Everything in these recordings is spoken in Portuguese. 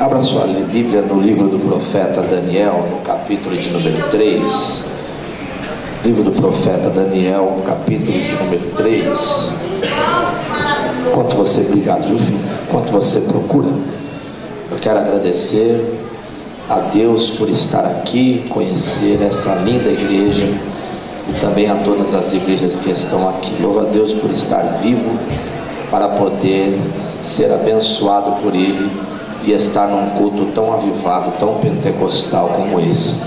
Abra sua Bíblia no livro do profeta Daniel, no capítulo de número 3. Livro do profeta Daniel, capítulo de número 3. Quanto você, obrigado, viu filho? Quanto você procura. Eu quero agradecer a Deus por estar aqui, conhecer essa linda igreja e também a todas as igrejas que estão aqui. Louva a Deus por estar vivo para poder ser abençoado por Ele e estar num culto tão avivado, tão pentecostal como esse.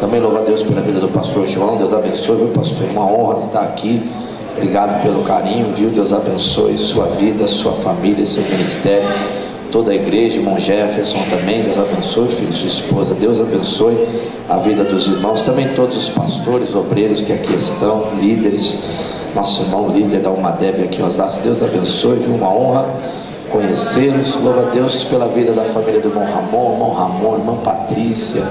Também louva a Deus pela vida do pastor João, Deus abençoe, viu pastor? Uma honra estar aqui. Obrigado pelo carinho, viu? Deus abençoe sua vida, sua família, seu ministério, toda a igreja, irmão Jefferson também, Deus abençoe, filho, sua esposa, Deus abençoe a vida dos irmãos, também todos os pastores, obreiros que aqui estão, líderes, nosso irmão líder da Umadeb aqui em Osasco, Deus abençoe, viu? Uma honra conhecê-los. Louva a Deus pela vida da família do irmão Ramon, irmão Ramon, irmã Patrícia,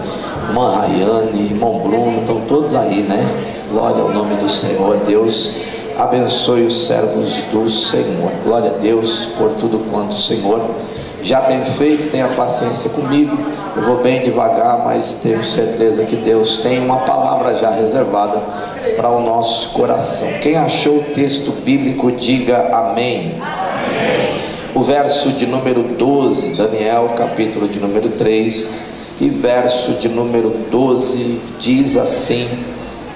irmã Rayane, irmão Bruno, estão todos aí, né? Glória ao nome do Senhor. Deus abençoe os servos do Senhor. Glória a Deus por tudo quanto o Senhor já tem feito, tenha paciência comigo. Eu vou bem devagar, mas tenho certeza que Deus tem uma palavra já reservada para o nosso coração. Quem achou o texto bíblico, diga amém. amém o verso de número 12, Daniel, capítulo de número 3, e verso de número 12 diz assim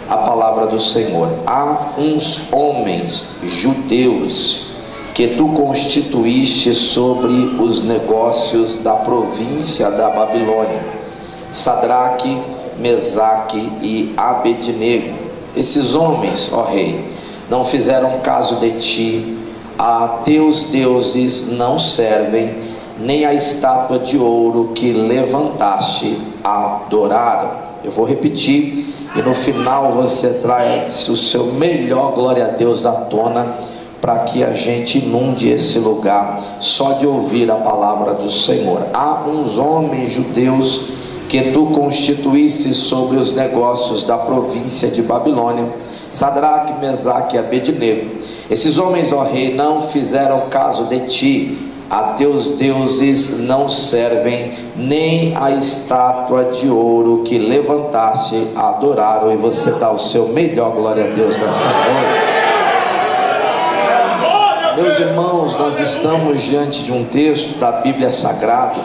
a palavra do Senhor: Há uns homens judeus que tu constituíste sobre os negócios da província da Babilônia, Sadraque, Mesaque e Abednego. Esses homens, ó rei, não fizeram caso de ti a teus deuses não servem, nem a estátua de ouro que levantaste adoraram. Eu vou repetir, e no final você traz o seu melhor glória a Deus à tona, para que a gente inunde esse lugar só de ouvir a palavra do Senhor. Há uns homens judeus que tu constituísse sobre os negócios da província de Babilônia, Sadraque, Mesaque e Abednego esses homens, ó rei, não fizeram caso de ti, a teus deuses não servem, nem a estátua de ouro que levantaste adoraram, e você dá o seu melhor glória a Deus nessa noite. Meus irmãos, nós estamos diante de um texto da Bíblia Sagrada,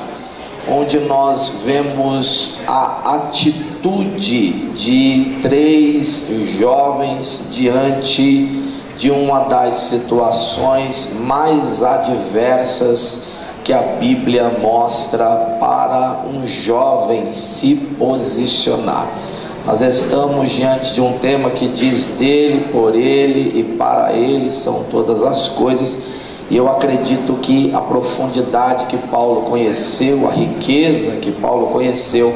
onde nós vemos a atitude de três jovens diante de uma das situações mais adversas que a Bíblia mostra para um jovem se posicionar. Nós estamos diante de um tema que diz dele, por ele e para ele são todas as coisas. E eu acredito que a profundidade que Paulo conheceu, a riqueza que Paulo conheceu,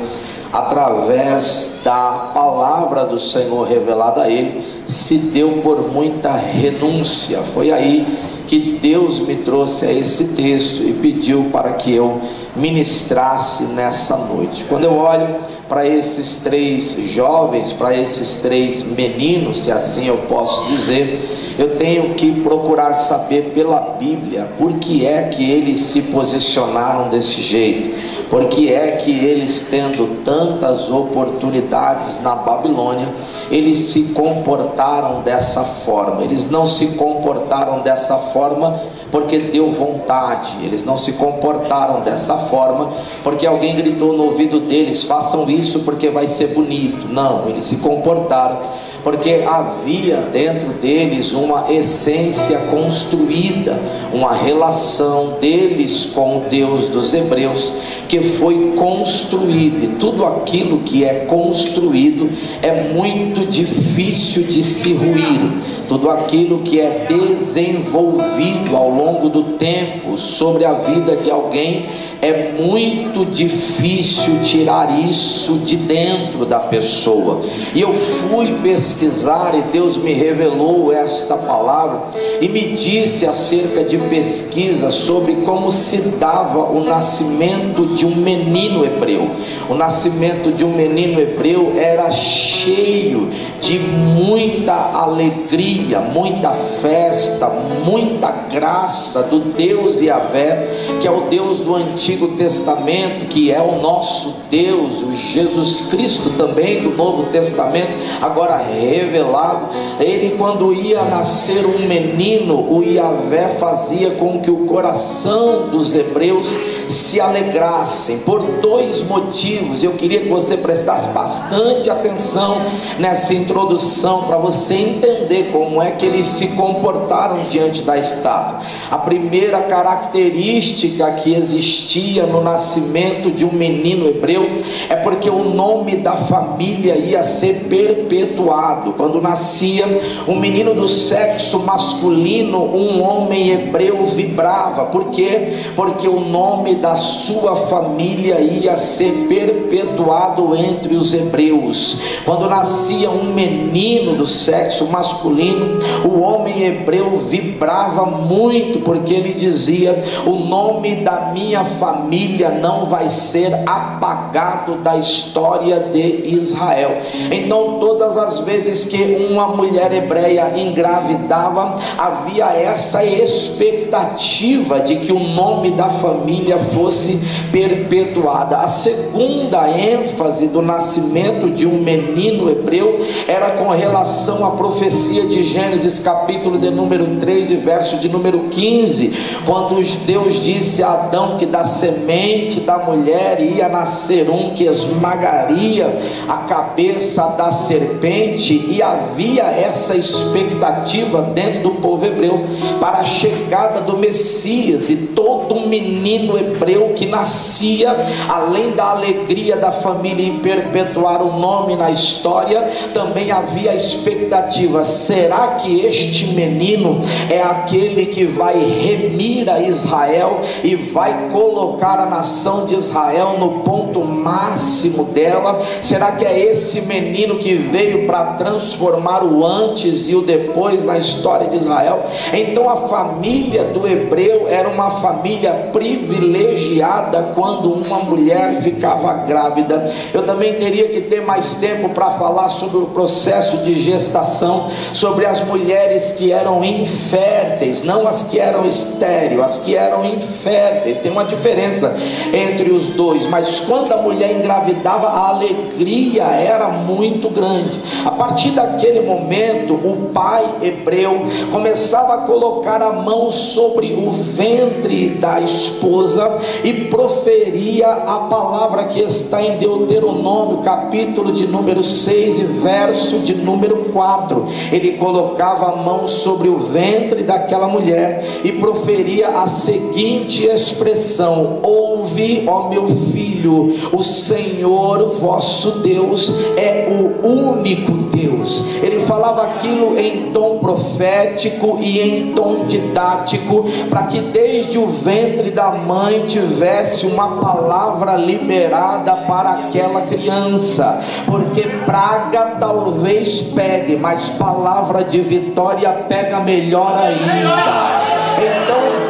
através da palavra do Senhor revelada a ele, se deu por muita renúncia. Foi aí que Deus me trouxe a esse texto e pediu para que eu ministrasse nessa noite. Quando eu olho para esses três jovens, para esses três meninos, se assim eu posso dizer, eu tenho que procurar saber pela Bíblia por que é que eles se posicionaram desse jeito, por que é que eles, tendo tantas oportunidades na Babilônia, eles se comportaram dessa forma. Eles não se comportaram dessa forma porque deu vontade, eles não se comportaram dessa forma porque alguém gritou no ouvido deles: façam isso porque vai ser bonito. Não, eles se comportaram porque havia dentro deles uma essência construída, uma relação deles com o Deus dos Hebreus que foi construída, e tudo aquilo que é construído é muito difícil de se ruir. Tudo aquilo que é desenvolvido ao longo do tempo sobre a vida de alguém é muito difícil tirar isso de dentro da pessoa. E eu fui pesquisar e Deus me revelou esta palavra e me disse acerca de pesquisa sobre como se dava o nascimento de um menino hebreu. O nascimento de um menino hebreu era cheio de muita alegria, muita festa, muita graça do Deus Yahvé, que é o Deus do antigo Antigo Testamento, que é o nosso Deus, o Jesus Cristo também do Novo Testamento, agora revelado, ele quando ia nascer um menino, o Iavé fazia com que o coração dos hebreus se alegrassem por dois motivos. Eu queria que você prestasse bastante atenção nessa introdução para você entender como é que eles se comportaram diante da estátua. A primeira característica que existia no nascimento de um menino hebreu é porque o nome da família ia ser perpetuado. Quando nascia um menino do sexo masculino, um homem hebreu vibrava. Por quê? Porque o nome da sua família ia ser perpetuado entre os hebreus. Quando nascia um menino do sexo masculino, o homem hebreu vibrava muito, porque ele dizia: O nome da minha família não vai ser apagado da história de Israel. Então, todas as vezes que uma mulher hebreia engravidava, havia essa expectativa de que o nome da família fosse perpetuada. A segunda ênfase do nascimento de um menino hebreu era com relação à profecia de Gênesis, capítulo de número 13, verso de número 15, quando Deus disse a Adão que da semente da mulher ia nascer um que esmagaria a cabeça da serpente, e havia essa expectativa dentro do povo hebreu para a chegada do Messias, e todo menino hebreu que nascia, além da alegria da família em perpetuar o nome na história, também havia a expectativa: será que este menino é aquele que vai remir a Israel e vai colocar a nação de Israel no ponto máximo dela? Será que é esse menino que veio para transformar o antes e o depois na história de Israel? Então a família do hebreu era uma família privilegiada quando uma mulher ficava grávida. Eu também teria que ter mais tempo para falar sobre o processo de gestação, sobre as mulheres que eram inférteis, não as que eram estéreis, as que eram inférteis. Tem uma diferença entre os dois, mas quando a mulher engravidava, a alegria era muito grande. A partir daquele momento, o pai hebreu começava a colocar a mão sobre o ventre da esposa e proferia a palavra que está em Deuteronômio, capítulo de número 6 e verso de número 4. Ele colocava a mão sobre o ventre daquela mulher e proferia a seguinte expressão: Ouve, ó meu filho, o Senhor vosso Deus é o único Deus. Ele falava aquilo em tom profético e em tom didático, para que desde o ventre da mãe tivesse uma palavra liberada para aquela criança, porque praga talvez pegue, mas palavra de vitória pega melhor ainda.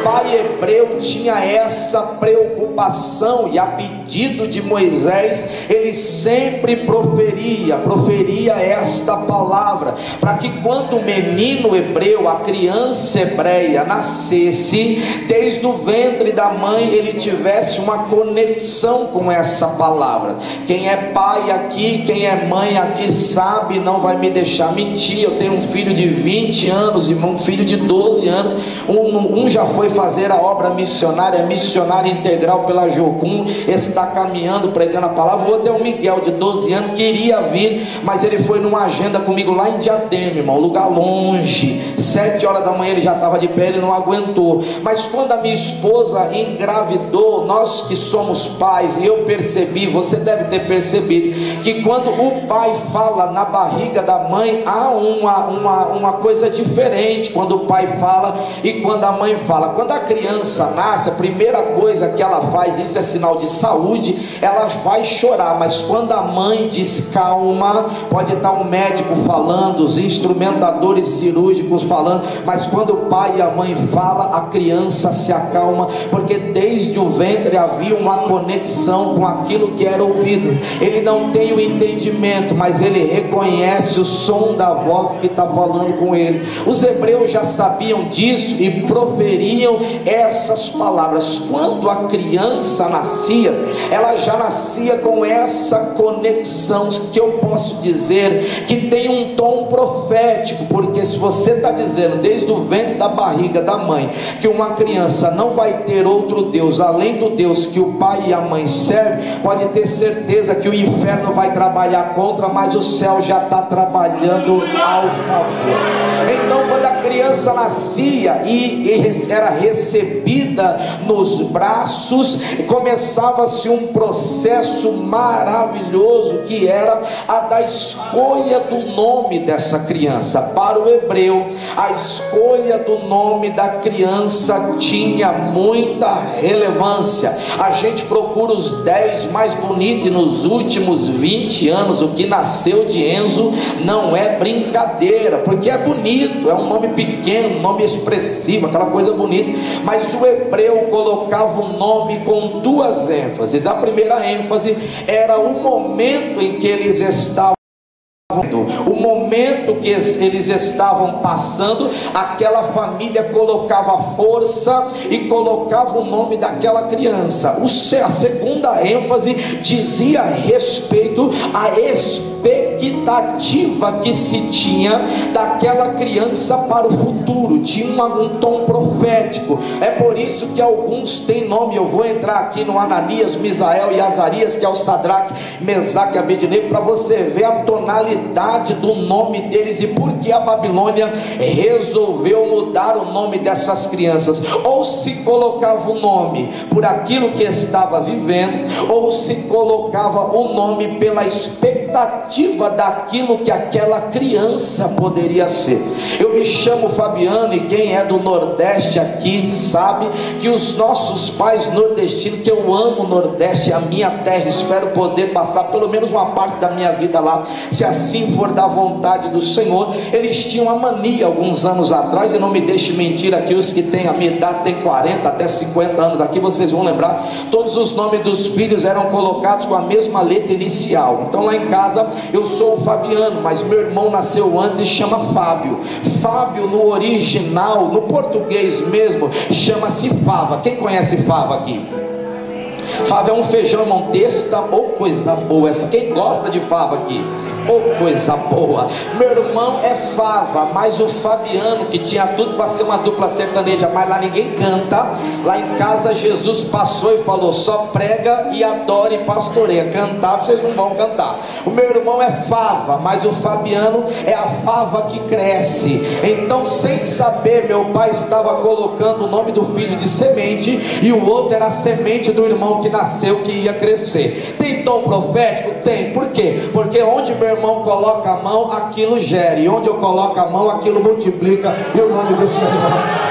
Pai hebreu tinha essa preocupação e a pedido de Moisés, ele sempre proferia, proferia esta palavra, para que quando o menino hebreu, a criança hebreia nascesse, desde o ventre da mãe ele tivesse uma conexão com essa palavra. Quem é pai aqui, quem é mãe aqui sabe, não vai me deixar mentir. Eu tenho um filho de 20 anos e um filho de 12 anos. Um, um já foi fazer a obra missionária, missionária integral pela Jocum, está caminhando, pregando a palavra. O outro é o Miguel, de 12 anos, queria vir, mas ele foi numa agenda comigo lá em Diadema, irmão, lugar longe. Sete horas da manhã ele já estava de pé, ele não aguentou. Mas quando a minha esposa engravidou, nós que somos pais, e eu percebi, você deve ter percebido, que quando o pai fala na barriga da mãe, há uma, uma, uma coisa diferente quando o pai fala e quando a mãe fala. Quando a criança nasce, a primeira coisa que ela faz, isso é sinal de saúde, ela vai chorar, mas quando a mãe diz calma, pode estar um médico falando, os instrumentadores cirúrgicos falando, mas quando o pai e a mãe fala, a criança se acalma, porque desde o ventre havia uma conexão com aquilo que era ouvido. Ele não tem o entendimento, mas ele reconhece o som da voz que está falando com ele. Os hebreus já sabiam disso e proferiam essas palavras. Quando a criança nascia, ela já nascia com essa conexão que eu posso dizer que tem um tom profético, porque se você está dizendo desde o ventre da barriga da mãe que uma criança não vai ter outro Deus além do Deus que o pai e a mãe servem, pode ter certeza que o inferno vai trabalhar contra, mas o céu já está trabalhando ao favor. Criança nascia e, e era recebida nos braços, começava-se um processo maravilhoso que era a da escolha do nome dessa criança. Para o hebreu, a escolha do nome da criança tinha muita relevância. A gente procura os 10 mais bonitos e nos últimos 20 anos o que nasceu de Enzo não é brincadeira, porque é bonito, é um nome pequeno, um nome expressivo, aquela coisa bonita. Mas o hebreu colocava o nome com duas ênfases. A primeira ênfase era o momento em que eles estavam o momento que eles estavam passando, aquela família colocava força e colocava o nome daquela criança. a segunda ênfase dizia respeito à expectativa que se tinha daquela criança para o futuro, tinha um tom profético. É por isso que alguns têm nome. Eu vou entrar aqui no Ananias, Misael e Azarias, que é o Sadraque, Mesaque e Abednego, para você ver a tonalidade do nome deles e por que a Babilônia resolveu mudar o nome dessas crianças. Ou se colocava o nome por aquilo que estava vivendo, ou se colocava o nome pela expectativa daquilo que aquela criança poderia ser. Eu me chamo Fabiano e quem é do Nordeste aqui sabe que os nossos pais nordestinos, que eu amo o Nordeste, a minha terra, espero poder passar pelo menos uma parte da minha vida lá, se assim for da vontade do Senhor. Eles tinham uma mania alguns anos atrás, e não me deixe mentir aqui, os que têm a minha idade, tem 40 até 50 anos aqui, vocês vão lembrar, todos os nomes dos filhos eram colocados com a mesma letra inicial. Então lá em casa eu sou o Fabiano, mas meu irmão nasceu antes e chama Fábio. Fábio no original, no português mesmo, chama-se Fava. Quem conhece Fava aqui? Fava é um feijão, irmão, testa ou coisa boa. Quem gosta de fava aqui? Oh, coisa boa. Meu irmão é Fava, mas o Fabiano, que tinha tudo para ser uma dupla sertaneja, mas lá ninguém canta. Lá em casa, Jesus passou e falou: só prega e adore e pastoreia. Cantar, vocês não vão cantar. O meu irmão é Fava, mas o Fabiano é a fava que cresce. Então, sem saber, meu pai estava colocando o nome do filho de semente e o outro era a semente do irmão que nasceu que ia crescer. Tem tom profético? Tem. Por quê? Porque onde meu irmão coloca a mão, aquilo gere. E onde eu coloco a mão, aquilo multiplica. E o nome do Senhor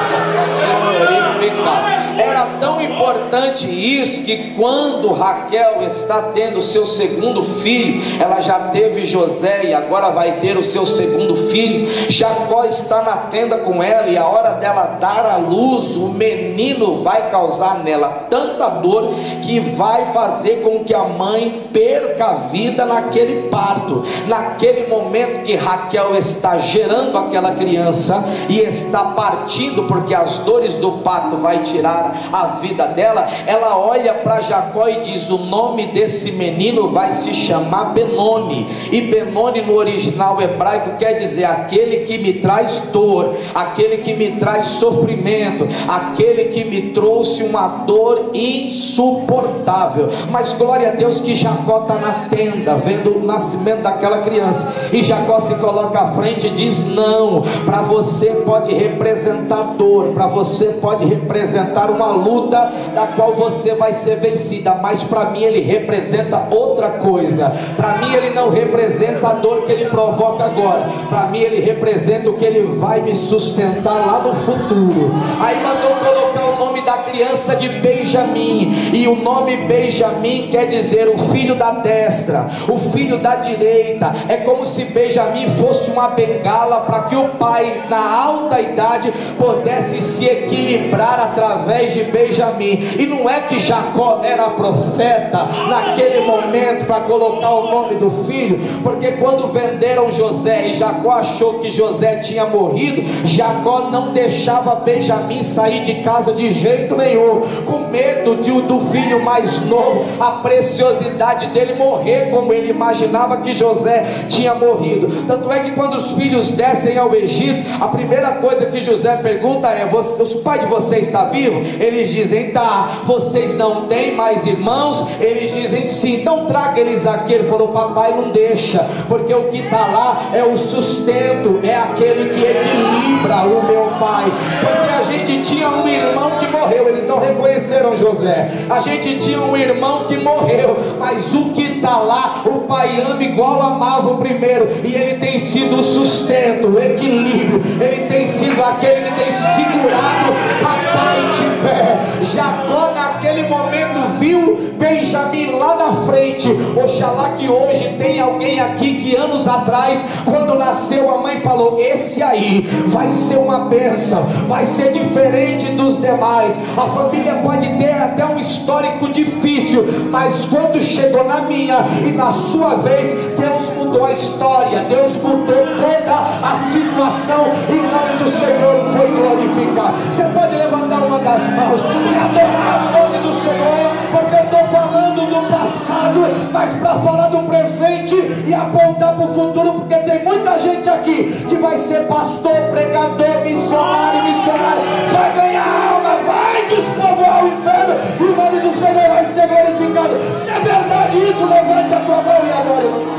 glorificado. Era tão importante isso que quando Raquel está tendo seu segundo filho, ela já teve José e agora vai ter o seu segundo filho. Jacó está na tenda com ela e a hora dela dar a luz, o menino vai causar nela tanta dor que vai fazer com que a mãe perca a vida naquele parto. Naquele momento que Raquel está gerando aquela criança e está partindo porque as dores do parto vai tirar a vida dela, ela olha para Jacó e diz: O nome desse menino vai se chamar Benoni. E Benoni no original hebraico quer dizer aquele que me traz dor, aquele que me traz sofrimento, aquele que me trouxe uma dor insuportável. Mas glória a Deus que Jacó está na tenda, vendo o nascimento daquela criança. E Jacó se coloca à frente e diz: Não, para você pode representar dor, para você pode representar uma luta da qual você vai ser vencida, mas para mim ele representa outra coisa. Para mim ele não representa a dor que ele provoca agora. Para mim ele representa o que ele vai me sustentar lá no futuro. Aí mandou colocar o nome da criança de Benjamim. E o nome Benjamim quer dizer o filho da destra, o filho da direita. É como se Benjamim fosse uma bengala para que o pai, na alta idade, pudesse se equilibrar através de Benjamim. E não é que Jacó era profeta naquele momento para colocar o nome do filho, porque quando venderam José e Jacó achou que José tinha morrido, Jacó não deixava Benjamim sair de casa de jeito nenhum, com medo de, do filho mais novo, a preciosidade dele morrer, como ele imaginava que José tinha morrido. Tanto é que quando os filhos descem ao Egito, a primeira coisa que José pergunta é: o pai de vocês está vivo? Eles dizem: tá. Vocês não têm mais irmãos? Eles dizem sim. Então traga eles aqui. Ele falou: papai, não deixa, porque o que está lá é o sustento, é aquele que equilibra o meu pai. Porque a gente tinha um irmão que morreu, eles não reconheceram José. A gente tinha um irmão que morreu, mas o que está lá, o pai ama igual amava o primeiro, e ele tem sido o sustento, o equilíbrio, ele tem sido aquele que tem segurado papai de pé. Jacó naquele momento viu Benjamim lá na frente. Oxalá que hoje tem alguém aqui que anos atrás, quando nasceu, a mãe falou: Esse aí vai ser uma bênção, vai ser diferente dos demais. A família pode ter até um histórico difícil, mas quando chegou na minha e na sua vez, Deus mudou a história, Deus mudou toda a situação. E o nome do Senhor foi glorificado. Você pode levantar uma das mãos e adorar o nome do Senhor, porque eu estou falando do passado, mas para falar do presente e apontar para o futuro, porque tem muita gente aqui que vai ser pastor, pregador, missionário, missionário, vai ganhar alma, vai despovoar o inferno, e o nome do Senhor vai ser glorificado. Se é verdade isso, levante a tua mão e adore.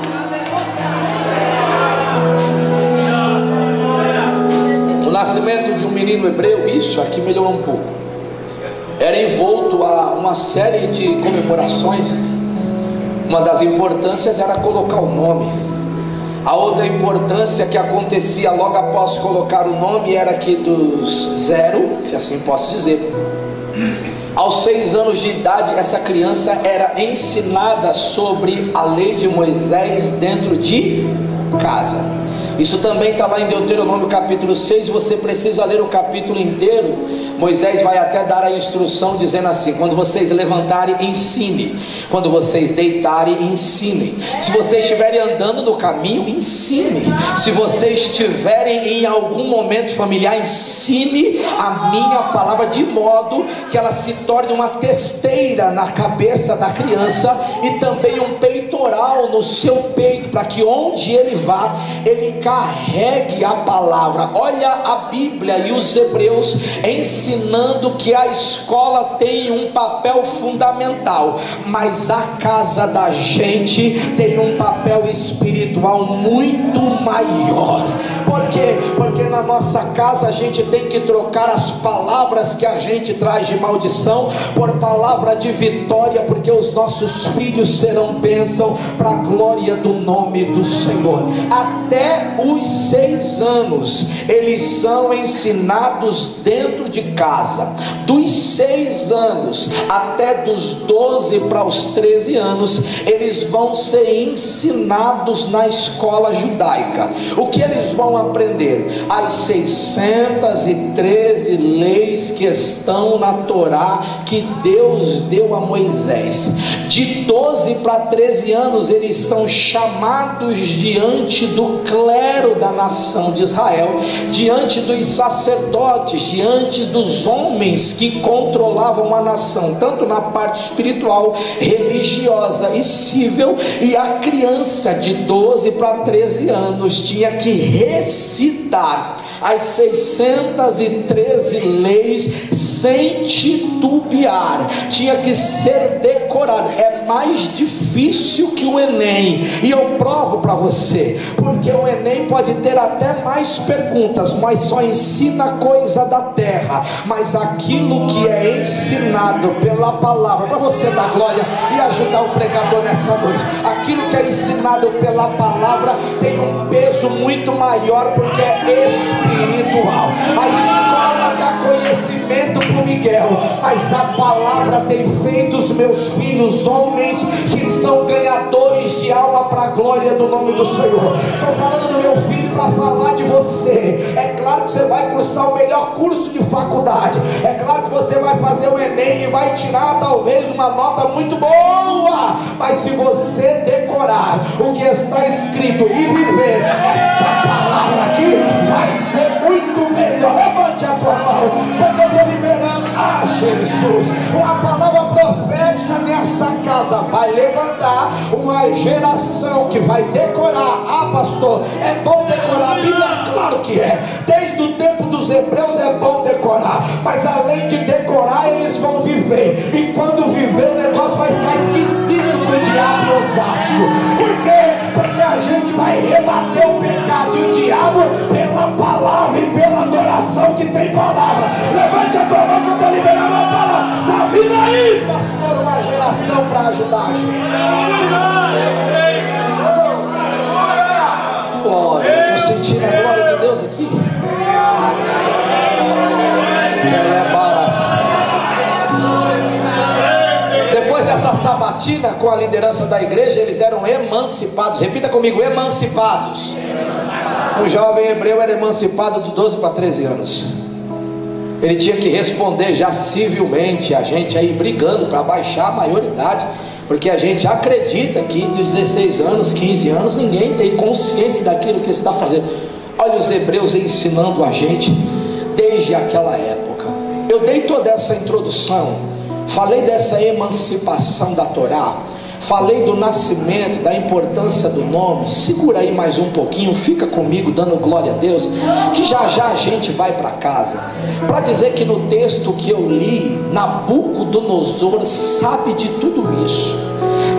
Nascimento de um menino hebreu, isso aqui melhorou um pouco. Era envolto a uma série de comemorações. Uma das importâncias era colocar o nome. A outra importância que acontecia logo após colocar o nome era que dos zero, se assim posso dizer, aos seis anos de idade, essa criança era ensinada sobre a lei de Moisés dentro de casa. Isso também está lá em Deuteronômio capítulo 6. Você precisa ler o capítulo inteiro. Moisés vai até dar a instrução dizendo assim: quando vocês levantarem, ensine. Quando vocês deitarem, ensinem. Se vocês estiverem andando no caminho, ensine. Se vocês estiverem em algum momento familiar, ensine a minha palavra de modo que ela se torne uma testeira na cabeça da criança e também um peitoral no seu peito, para que onde ele vá, ele carregue a palavra. Olha a Bíblia e os Hebreus ensinando que a escola tem um papel fundamental, mas a casa da gente tem um papel espiritual muito maior. Por quê? Porque na nossa casa a gente tem que trocar as palavras que a gente traz de maldição por palavra de vitória, porque os nossos filhos serão bênção para a glória do nome do Senhor. Até os seis anos, eles são ensinados dentro de casa. Dos seis anos até dos 12 para os 13 anos, eles vão ser ensinados na escola judaica. O que eles vão aprender? As 613 leis que estão na Torá que Deus deu a Moisés. De 12 para 13 anos, eles são chamados diante do clero da nação de Israel, diante dos sacerdotes, diante dos homens que controlavam a nação, tanto na parte espiritual, religiosa e civil, e a criança de 12 para 13 anos tinha que recitar as 613 leis sem titubear, tinha que ser decorado. É mais difícil que o Enem, e eu provo para você, porque o Enem pode ter até mais perguntas, mas só ensina coisa da terra, mas aquilo que é ensinado pela palavra, para você dar glória e ajudar o pregador nessa noite, aquilo que é ensinado pela palavra tem um peso muito maior, porque é espiritual. A escola da conhecimento para o Miguel, mas a palavra tem feito os meus filhos homens que são ganhadores de alma para a glória do nome do Senhor. Estou falando do meu filho para falar de você. É claro que você vai cursar o melhor curso de faculdade. É claro que você vai fazer o Enem e vai tirar talvez uma nota muito boa. Mas se você decorar o que está escrito e viver essa palavra aqui, vai ser muito Jesus, uma palavra profética nessa casa vai levantar uma geração que vai decorar. Ah, pastor, é bom decorar a Bíblia? Claro que é. Desde o tempo dos hebreus é bom decorar, mas além de decorar, eles vão viver. E quando viver, o negócio vai ficar esquisito para o diabo Osasco. Por quê? Porque a gente vai rebater o pecado e o diabo pela palavra e pela adoração que tem palavra. Levante a tua mão que eu estou liberando a palavra. Está vindo aí, pastor, uma geração para ajudar. Glória, estou sentindo a glória de Deus aqui. Depois sabatina com a liderança da igreja, eles eram emancipados. Repita comigo: emancipados. O jovem hebreu era emancipado de 12 para 13 anos. Ele tinha que responder já civilmente, a gente aí brigando para baixar a maioridade, porque a gente acredita que de 16 anos, 15 anos, ninguém tem consciência daquilo que está fazendo. Olha os hebreus ensinando a gente desde aquela época. Eu dei toda essa introdução, falei dessa emancipação da Torá, falei do nascimento, da importância do nome. Segura aí mais um pouquinho, fica comigo dando glória a Deus, que já já a gente vai para casa. Para dizer que no texto que eu li, Nabucodonosor sabe de tudo isso.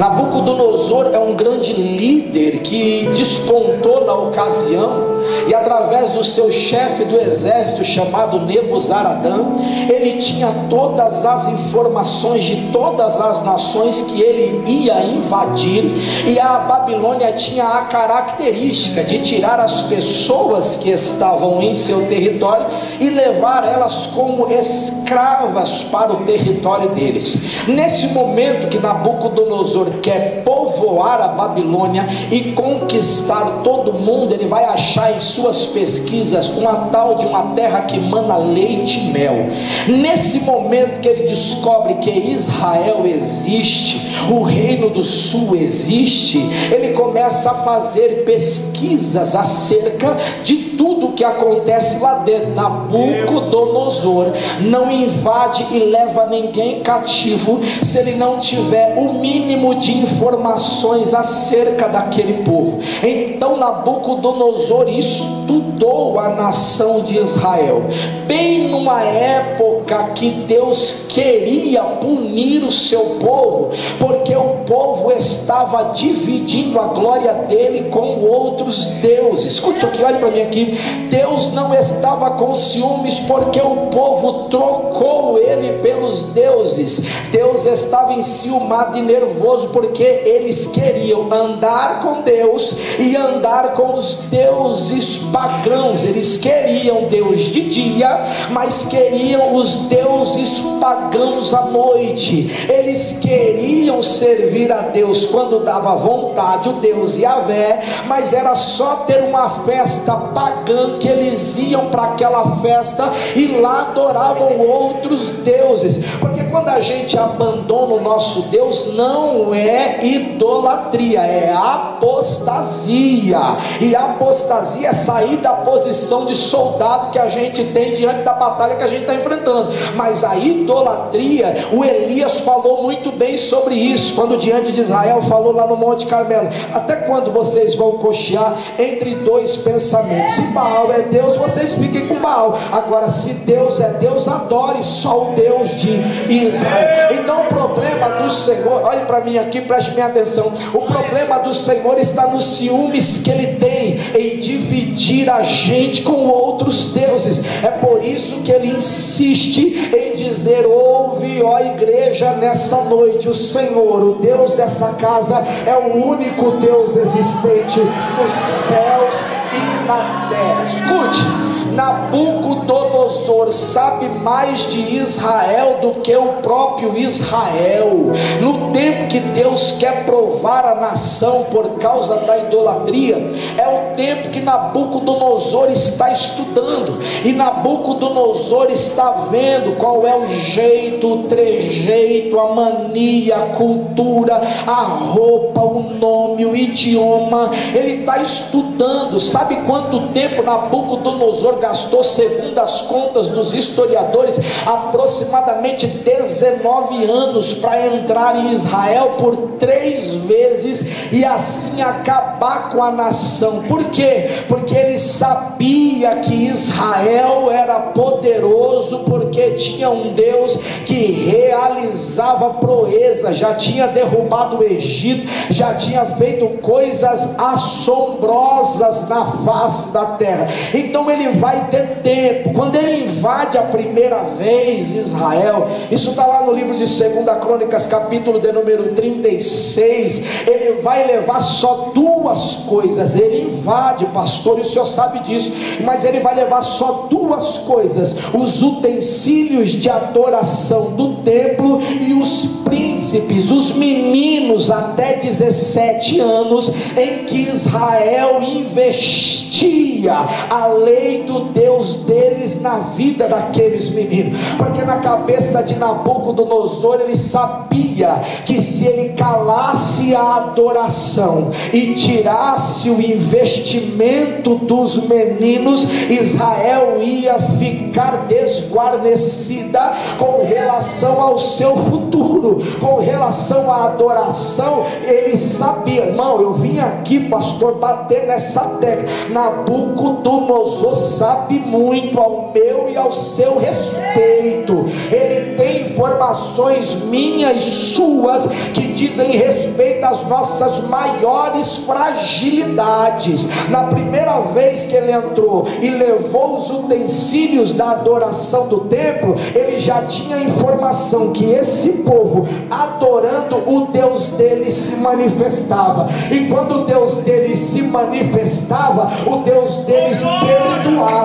Nabucodonosor é um grande líder que despontou na ocasião e através do seu chefe do exército chamado Nebuzaradã, ele tinha todas as informações de todas as nações que ele ia invadir, e a Babilônia tinha a característica de tirar as pessoas que estavam em seu território e levar elas como escravas para o território deles. Nesse momento que Nabucodonosor quer povoar a Babilônia e conquistar todo mundo, ele vai achar em suas pesquisas uma tal de uma terra que mana leite e mel. Nesse momento que ele descobre que Israel existe, o reino do sul existe, ele começa a fazer pesquisas acerca de tudo que acontece lá dentro. Nabucodonosor não invade e leva ninguém cativo se ele não tiver o mínimo de informações acerca daquele povo. Então Nabucodonosor estudou a nação de Israel, bem numa época que Deus queria punir o seu povo, porque o povo estava dividindo a glória dele com outros deuses. Escute isso aqui, olhe para mim aqui. Deus não estava com ciúmes porque o povo trocou ele pelos deuses. Deus estava enciumado e nervoso porque eles queriam andar com Deus e andar com os deuses pagãos. Eles queriam Deus de dia, mas queriam os deuses pagãos à noite. Eles queriam servir a Deus quando dava vontade, o Deus Yahvé, mas era só ter uma festa pagã que eles iam para aquela festa e lá adoravam outros deuses. Porque quando a gente abandona o nosso Deus, não é idolatria, é apostasia. E apostasia é sair da posição de soldado que a gente tem diante da batalha que a gente está enfrentando. Mas a idolatria, o Elias falou muito bem sobre isso, quando diante de Israel falou lá no Monte Carmelo: Até quando vocês vão cochear entre dois pensamentos? Se Baal é Deus, vocês fiquem com Baal. Agora, se Deus é Deus, adore só o Deus de Israel. Então, o problema do Senhor, olhe para mim aqui, preste minha atenção. O problema do Senhor está nos ciúmes que ele tem em dividir a gente com outros deuses. É por isso que ele insiste em dizer: ouve, ó igreja, nessa noite, o Senhor, o Deus dessa casa, é o único Deus existente nos céus e na terra. Escute Nabucodonosor sabe mais de Israel do que o próprio Israel. No tempo que Deus quer provar a nação por causa da idolatria, é o tempo que Nabucodonosor está estudando, e Nabucodonosor está vendo qual é o jeito, o trejeito, a mania, a cultura, a roupa, o nome, o idioma. Ele está estudando. Sabe quanto tempo Nabucodonosor gastou, segundo as contas dos historiadores, aproximadamente 19 anos para entrar em Israel por três vezes e assim acabar com a nação. Por quê? Porque ele sabia que Israel era poderoso, porque tinha um Deus que realizava proeza, já tinha derrubado o Egito, já tinha feito coisas assombrosas na face da terra. Então ele vai ter tempo. Quando ele invade a primeira vez Israel, isso está lá no livro de 2 Crônicas, capítulo de número 36. Ele vai levar só duas coisas. Ele invade, pastor, e o senhor sabe disso, mas ele vai levar só duas coisas: os utensílios de adoração do templo e os príncipes, os meninos até 17 anos, em que Israel investia a lei do Deus deles na vida daqueles meninos, porque na cabeça de Nabucodonosor ele sabia que se ele calasse a adoração e tirasse o investimento dos meninos, Israel ia ficar desguarnecida com relação ao seu futuro, com relação à adoração. Ele sabia, irmão, eu vim aqui, pastor, bater nessa tecla. Nabucodonosor sabe muito ao meu e ao seu respeito. Ele tem informações minhas e suas que dizem respeito às nossas maiores fragilidades. Na primeira vez que ele entrou e levou os utensílios da adoração do templo, ele já tinha informação que esse povo, adorando o Deus dele, se manifestava. E quando o Deus dele se manifestava, o Deus deles perdoava.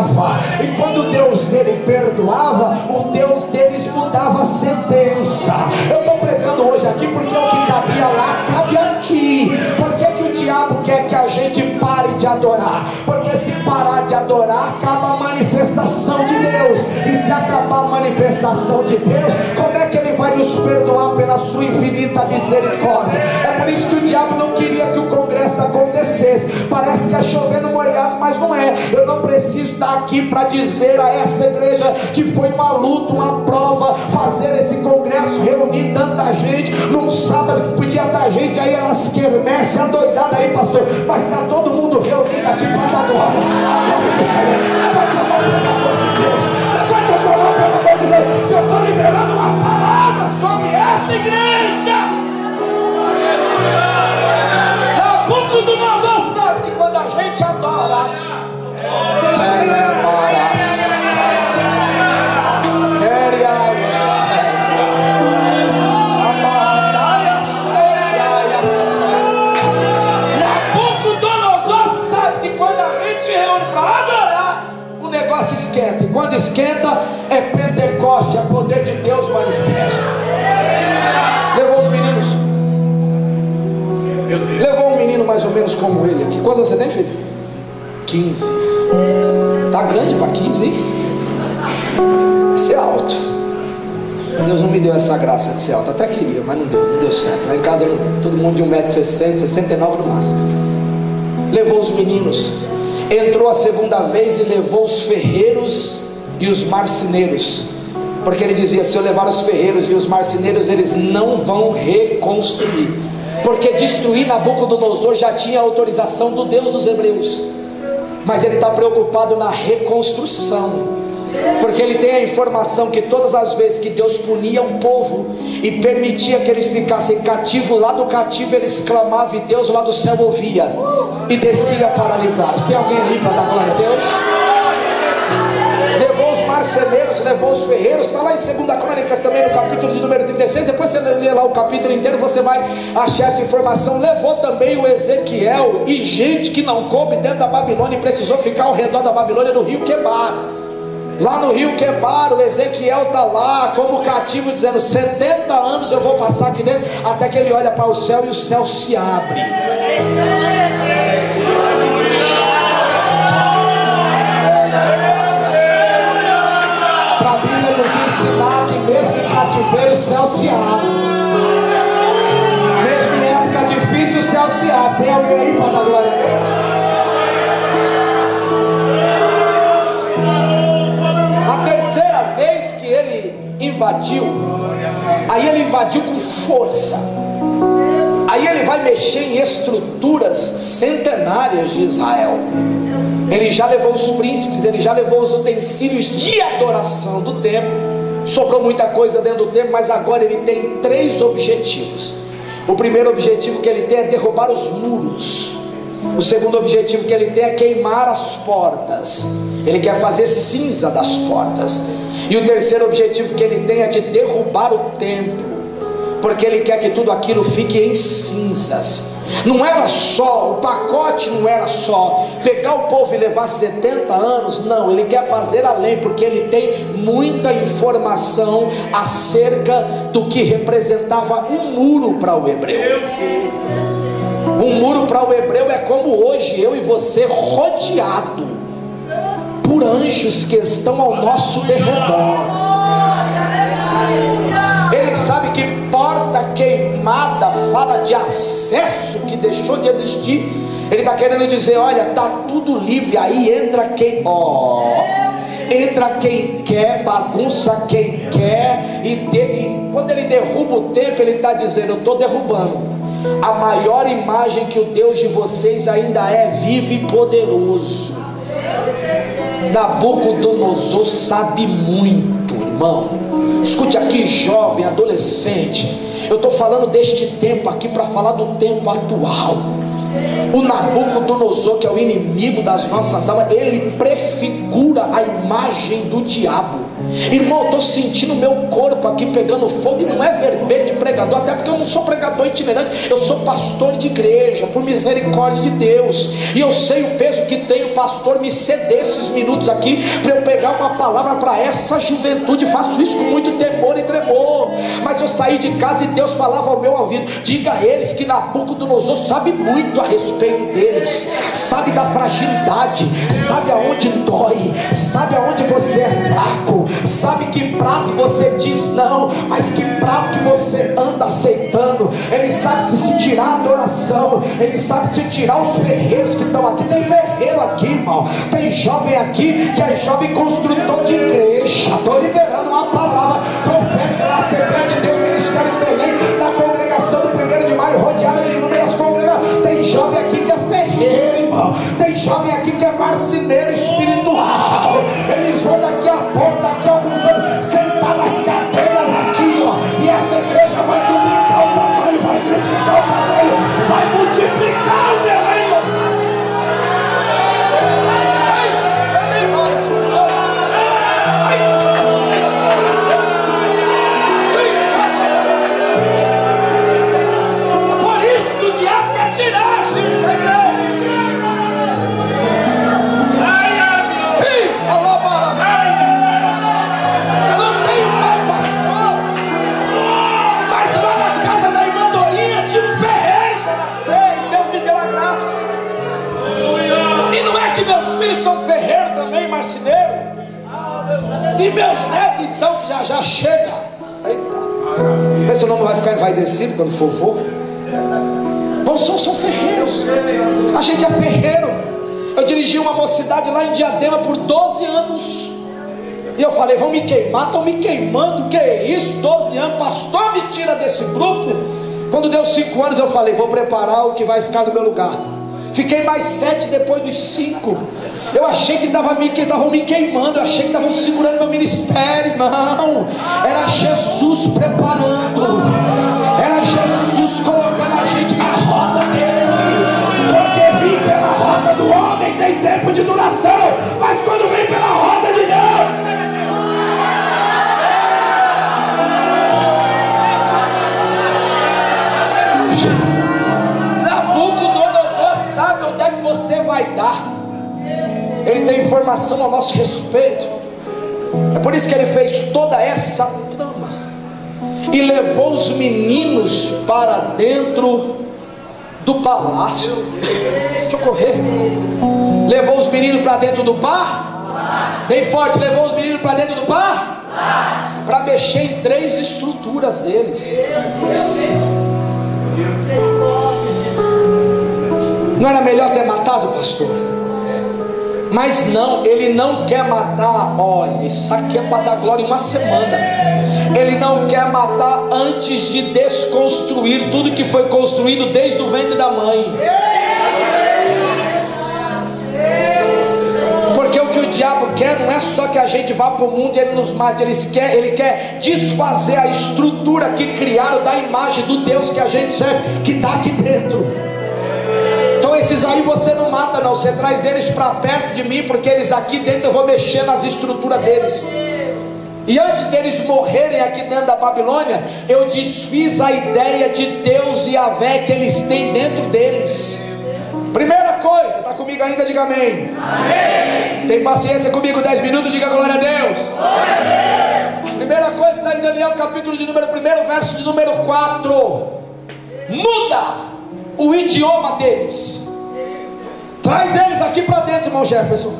E quando Deus dele perdoava, o Deus deles mudava a sentença. Eu estou pregando hoje aqui porque o que cabia lá cabe aqui. Por que, que o diabo quer que a gente pare de adorar? Porque se parar de adorar, acaba a manifestação de Deus. E se acabar a manifestação de Deus, como é que vai nos perdoar pela sua infinita misericórdia? É por isso que o diabo não queria que o congresso acontecesse. Parece que é chovendo molhado, mas não é. Eu não preciso estar aqui para dizer a essa igreja que foi uma luta, uma prova, fazer esse congresso, reunir tanta gente num sábado que podia estar gente aí, elas quermesse, adoidada aí, pastor. Mas está todo mundo reunido aqui para dar glória. Levante sobre essa igreja. Adora, Nabucodonosor sabe que quando a gente esquenta. E quando esquenta, é Pentecoste, é poder de mais ou menos como ele aqui. Quantos você tem, filho? 15. Tá grande para 15, hein? Isso é alto. Deus não me deu essa graça de ser alto. Até queria, mas não deu, não deu certo. Lá em casa todo mundo de 1,60m, 69 no máximo. Levou os meninos. Entrou a segunda vez e levou os ferreiros e os marceneiros. Porque ele dizia: se eu levar os ferreiros e os marceneiros, eles não vão reconstruir. Porque destruir Nabucodonosor já tinha autorização do Deus dos Hebreus. Mas ele está preocupado na reconstrução. Porque ele tem a informação que todas as vezes que Deus punia um povo e permitia que eles ficassem cativos, lá do cativo eles clamavam e Deus lá do céu ouvia e descia para livrar. Tem alguém aí para dar glória a Deus? Marceneiros, levou os ferreiros, está lá em 2 Crônicas também, no capítulo de número 36. Depois você lê lá o capítulo inteiro, você vai achar essa informação. Levou também o Ezequiel e gente que não coube dentro da Babilônia e precisou ficar ao redor da Babilônia no rio Quebar. Lá no rio Quebar, o Ezequiel está lá como cativo, dizendo: 70 anos eu vou passar aqui dentro, até que ele olha para o céu e o céu se abre. Mesmo em cativeiro o céu se abre. Mesmo em época difícil o céu se abre. Tem alguém aí para dar glória a Deus? invadiu, aí ele invadiu com força. Aí ele vai mexer em estruturas centenárias de Israel. Ele já levou os príncipes, ele já levou os utensílios de adoração do templo. Sobrou muita coisa dentro do templo, mas agora ele tem três objetivos. O primeiro objetivo que ele tem é derrubar os muros. O segundo objetivo que ele tem é queimar as portas. Ele quer fazer cinza das portas. E o terceiro objetivo que ele tem é de derrubar o templo, porque ele quer que tudo aquilo fique em cinzas. Não era só, o pacote não era só pegar o povo e levar 70 anos, não, ele quer fazer além, porque ele tem muita informação acerca do que representava um muro para o hebreu. Um muro para o hebreu é como hoje, eu e você rodeado por anjos que estão ao nosso derredor. Sabe que porta queimada fala de acesso que deixou de existir. Ele está querendo dizer: olha, tá tudo livre. Aí entra quem, ó, entra quem quer, bagunça quem quer. E, de, e quando ele derruba o templo, ele está dizendo: eu estou derrubando. A maior imagem que o Deus de vocês ainda é vivo e poderoso. Nabucodonosor sabe muito, irmão. Escute aqui, jovem, adolescente. Eu estou falando deste tempo aqui para falar do tempo atual. O Nabucodonosor, que é o inimigo das nossas almas, ele prefigura a imagem do diabo. Irmão, estou sentindo meu corpo aqui pegando fogo, e não é verbete de pregador, até porque eu não sou pregador itinerante, eu sou pastor de igreja, por misericórdia de Deus, e eu sei o peso que tem o pastor me ceder esses minutos aqui, para eu pegar uma palavra para essa juventude, faço isso com muito temor e tremor, mas eu saí de casa e Deus falava ao meu ouvido: diga a eles que Nabucodonosor sabe muito a respeito deles, sabe da fragilidade, sabe aonde dói, sabe aonde você é fraco, sabe que prato você diz não, mas que prato que você anda aceitando. Ele sabe que se tirar a adoração, ele sabe que se tirar os ferreiros que estão aqui. Tem ferreiro aqui, irmão. Tem jovem aqui que é jovem construtor de igreja. Estou liberando uma palavra E meus netos então, que já já chega. Eita. Mas seu nome vai ficar envaidecido quando for vô. Então são, são ferreiros. A gente é ferreiro. Eu dirigi uma mocidade lá em Diadema por 12 anos. E eu falei, vão me queimar, estão me queimando, que é isso? 12 anos, pastor me tira desse grupo. Quando deu 5 anos, eu falei, vou preparar o que vai ficar no meu lugar. Fiquei mais sete depois dos cinco. Eu achei que estavam me, que me queimando, eu achei que estavam segurando meu ministério. Não, era Jesus preparando, era Jesus colocando a gente na roda dele. Porque vir pela roda do homem tem tempo de duração, mas quando vem pela roda Ele tem informação a nosso respeito. É por isso que ele fez toda essa trama e levou os meninos para dentro do palácio. Deixa eu correr. Levou os meninos para dentro do par? Bem forte, levou os meninos para dentro do par? Para mexer em três estruturas deles. Não era melhor ter matado, pastor? Mas não, ele não quer matar. Olha, isso aqui é para dar glória uma semana. Ele não quer matar antes de desconstruir tudo que foi construído desde o ventre da mãe. Porque o que o diabo quer não é só que a gente vá para o mundo e ele nos mate, ele quer, ele quer desfazer a estrutura que criaram da imagem do Deus que a gente serve, que está aqui dentro Você traz eles para perto de mim, porque eles aqui dentro eu vou mexer nas estruturas deles. E antes deles morrerem aqui dentro da Babilônia, eu desfiz a ideia de Deus e a vé que eles têm dentro deles. Primeira coisa, está comigo ainda? Diga amém. amém. Tem paciência comigo 10 minutos? Diga glória a Deus. Glória a Deus. Primeira coisa está em Daniel, capítulo de número 1, verso de número 4. Muda o idioma deles. Traz eles aqui para dentro, irmão Jefferson.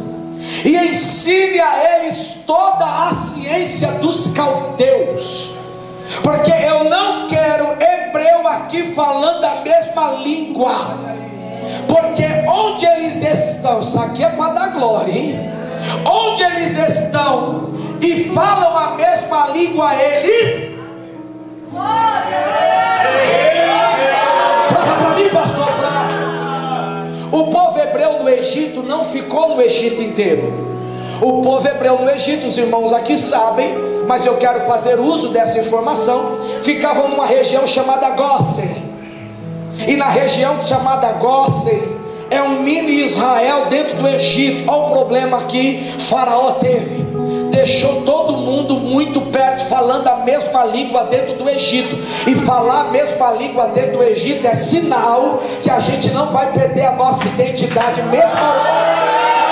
E ensine a eles toda a ciência dos caldeus. Porque eu não quero hebreu aqui falando a mesma língua. Porque onde eles estão, isso aqui é para dar glória, hein? Onde eles estão e falam a mesma língua, eles. Para no Egito não ficou no Egito inteiro. O povo hebreu no Egito, os irmãos aqui sabem, mas eu quero fazer uso dessa informação. Ficavam numa região chamada Gósen. E na região chamada Gósen é um mini Israel dentro do Egito. Olha o problema que Faraó teve deixou todo mundo muito perto, falando a mesma língua dentro do Egito. E falar a mesma língua dentro do Egito é sinal que a gente não vai perder a nossa identidade, mesmo. É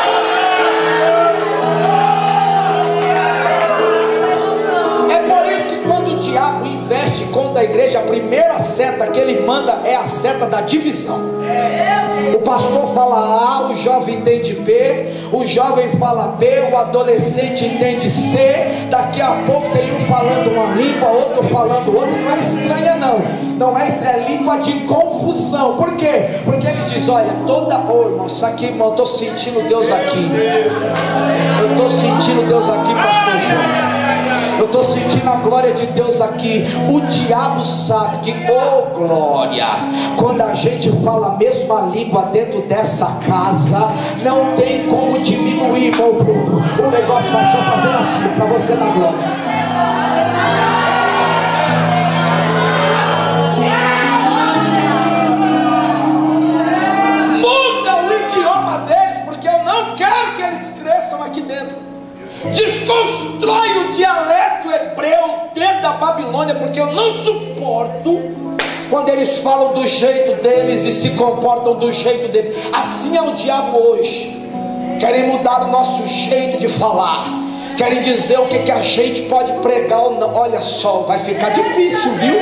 investe contra a igreja, a primeira seta que ele manda é a seta da divisão. O pastor fala A, o jovem entende B, o jovem fala B, o adolescente entende C. Daqui a pouco tem um falando uma língua, outro falando outra. Não é estranha, não. Não é, é língua de confusão. Por quê? Porque ele diz: Olha, toda. Ô oh, irmão, isso aqui, irmão, eu estou sentindo Deus aqui. Eu estou sentindo Deus aqui, pastor João. Eu estou sentindo a glória de Deus aqui. O diabo sabe que, oh glória, quando a gente fala a mesma língua dentro dessa casa, não tem como diminuir, irmão Bruno. O negócio vai só fazer assim para você dar glória. desconstrói o dialeto hebreu dentro da Babilônia, porque eu não suporto quando eles falam do jeito deles e se comportam do jeito deles. Assim é o diabo hoje. Querem mudar o nosso jeito de falar. Querem dizer o que, que a gente pode pregar ou não. Olha só, vai ficar difícil, viu?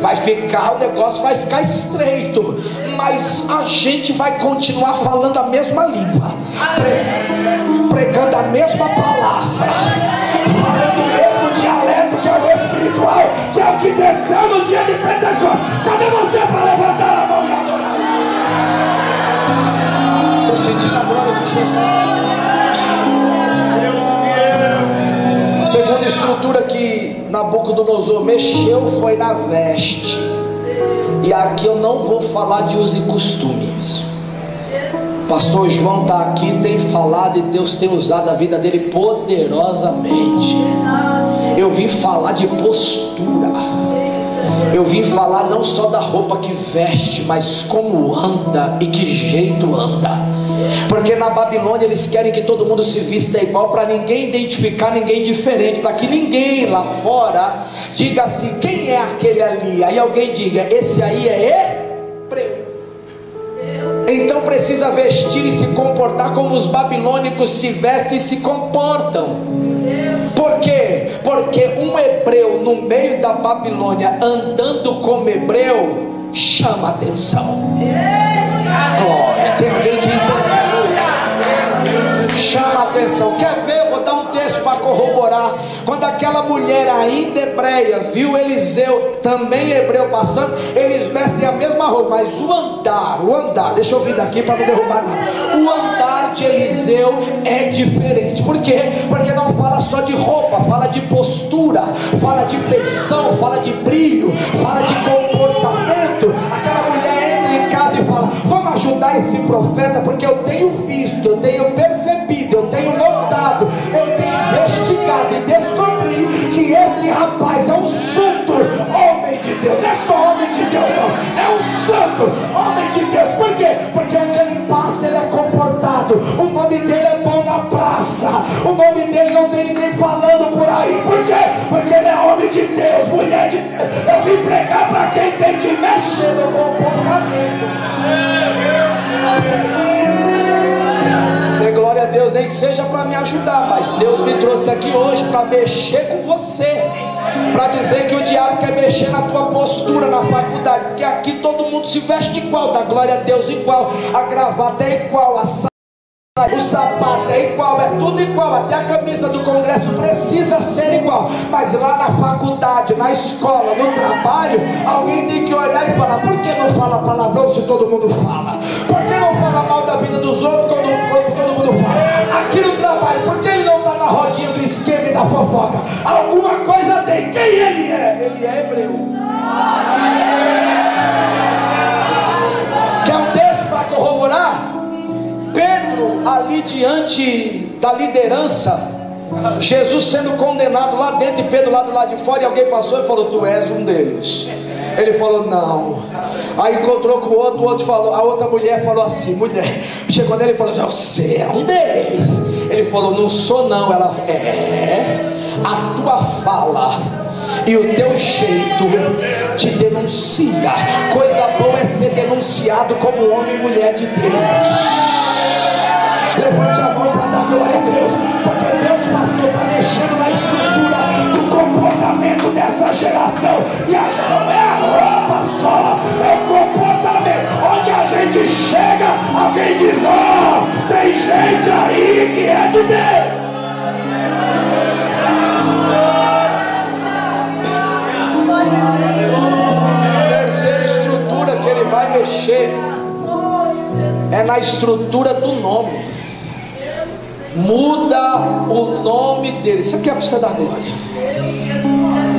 Vai ficar, o negócio vai ficar estreito. Mas a gente vai continuar falando a mesma língua. Pregando a mesma palavra. Espiritual. Que é o que desceu no dia de Pentecostes. Cadê você para levantar a mão e adorar? Estou sentindo a glória de Jesus. A segunda estrutura que Nabucodonosor mexeu foi na veste. E aqui eu não vou falar de uso e costumes. Pastor João está aqui, tem falado e Deus tem usado a vida dele poderosamente. Eu vim falar de postura. Eu vim falar não só da roupa que veste, mas como anda e que jeito anda. Porque na Babilônia eles querem que todo mundo se vista igual para ninguém identificar ninguém diferente, para que ninguém lá fora diga assim: quem é aquele ali? Aí alguém diga: esse aí é hebreu. Então precisa vestir e se comportar como os babilônicos se vestem e se comportam. Por quê? Porque um hebreu no meio da Babilônia andando como hebreu chama atenção. Glória. Tem alguém que chama atenção. Quer ver? Vou dar um texto para corroborar. Quando aquela mulher ainda hebreia viu Eliseu, também hebreu, passando, eles vestem a mesma roupa, mas o andar, o andar, deixa eu vir daqui para não derrubar nada. O andar de Eliseu é diferente. Por quê? Porque não fala só de roupa, fala de postura, fala de feição, fala de brilho, fala de comportamento. Aquela mulher entra em casa e fala: Vamos ajudar esse profeta, porque eu tenho visto, eu tenho percebido, eu tenho notado, eu tenho investigado e descobri que esse rapaz é um santo homem de Deus. Não é só homem de Deus, não, é um santo homem de Deus. Por quê? Porque onde passa, ele é comportado. O nome dele é bom na praça. O nome dele não tem ninguém falando por aí. Por quê? Porque ele é homem de Deus, mulher de Deus. Eu vim pregar para quem tem que mexer no comportamento. Dê glória a Deus, nem que seja para me ajudar, mas Deus me trouxe aqui hoje para mexer com você, para dizer que o diabo quer mexer na tua postura na faculdade, porque aqui todo mundo se veste igual, dá glória a Deus igual, a gravata é igual, a o sapato é igual, é tudo igual, até a camisa do Congresso precisa ser igual. Mas lá na faculdade, na escola, no trabalho, alguém tem que olhar e falar: por que não fala palavrão se todo mundo fala? Por que não fala mal da vida dos outros quando, quando todo mundo fala? Aqui no trabalho, por que ele não está na rodinha do esquema e da fofoca? Alguma coisa tem. Quem ele é? Ele é hebreu. Quer um texto para corroborar? Pedro, ali diante da liderança, Jesus sendo condenado lá dentro e Pedro lá do lado de fora, e alguém passou e falou: Tu és um deles. Ele falou: Não. Aí encontrou com o outro, o outro falou, a outra mulher falou assim: Mulher, chegou nele e falou: Você é um deles. Ele falou: Não sou, não. Ela é. A tua fala e o teu jeito te denuncia. Coisa boa é ser denunciado como homem e mulher de Deus. Levante a mão para dar glória a Deus, porque Deus, pastor, está mexendo na estrutura do comportamento dessa geração. E a não é alguém diz: Ó, oh, tem gente aí que é de Deus. Terceira estrutura que ele vai mexer é na estrutura do nome muda o nome dele. Isso aqui é para você dar glória.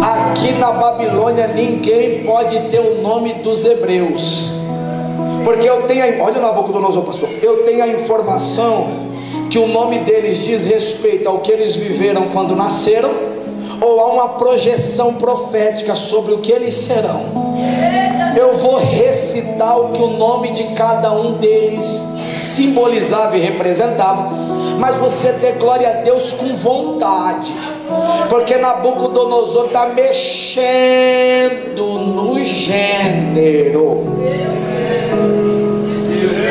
Aqui na Babilônia ninguém pode ter o nome dos hebreus. Porque eu tenho, a, olha na boca do nosso pastor, eu tenho a informação que o nome deles diz respeito ao que eles viveram quando nasceram, ou a uma projeção profética sobre o que eles serão. Eu vou recitar o que o nome de cada um deles simbolizava e representava. Mas você dê glória a Deus com vontade, porque Nabucodonosor está mexendo no gênero,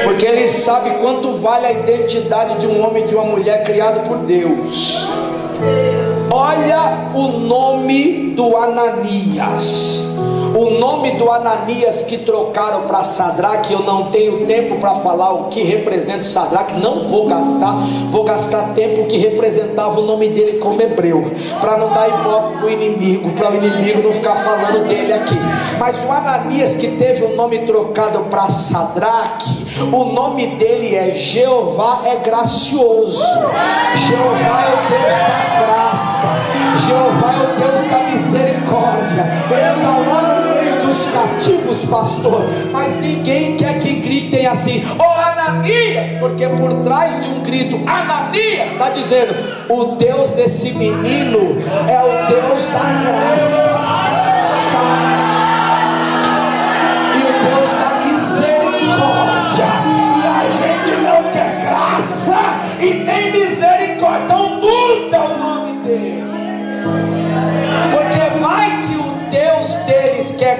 porque ele sabe quanto vale a identidade de um homem e de uma mulher criado por Deus. Olha o nome do Ananias o nome do Ananias que trocaram para Sadraque, eu não tenho tempo para falar o que representa o Sadraque, não vou gastar, vou gastar tempo que representava o nome dele como hebreu, para não dar ibope para o inimigo, para o inimigo não ficar falando dele aqui. Mas o Ananias que teve o nome trocado para Sadraque, o nome dele é Jeová é gracioso, Jeová é o Deus da graça, Jeová é o Deus da misericórdia, ele está lá cativos, pastor. Mas ninguém quer que gritem assim, ô oh, Ananias, porque por trás de um grito, Ananias, está dizendo: o Deus desse menino é o Deus da graça.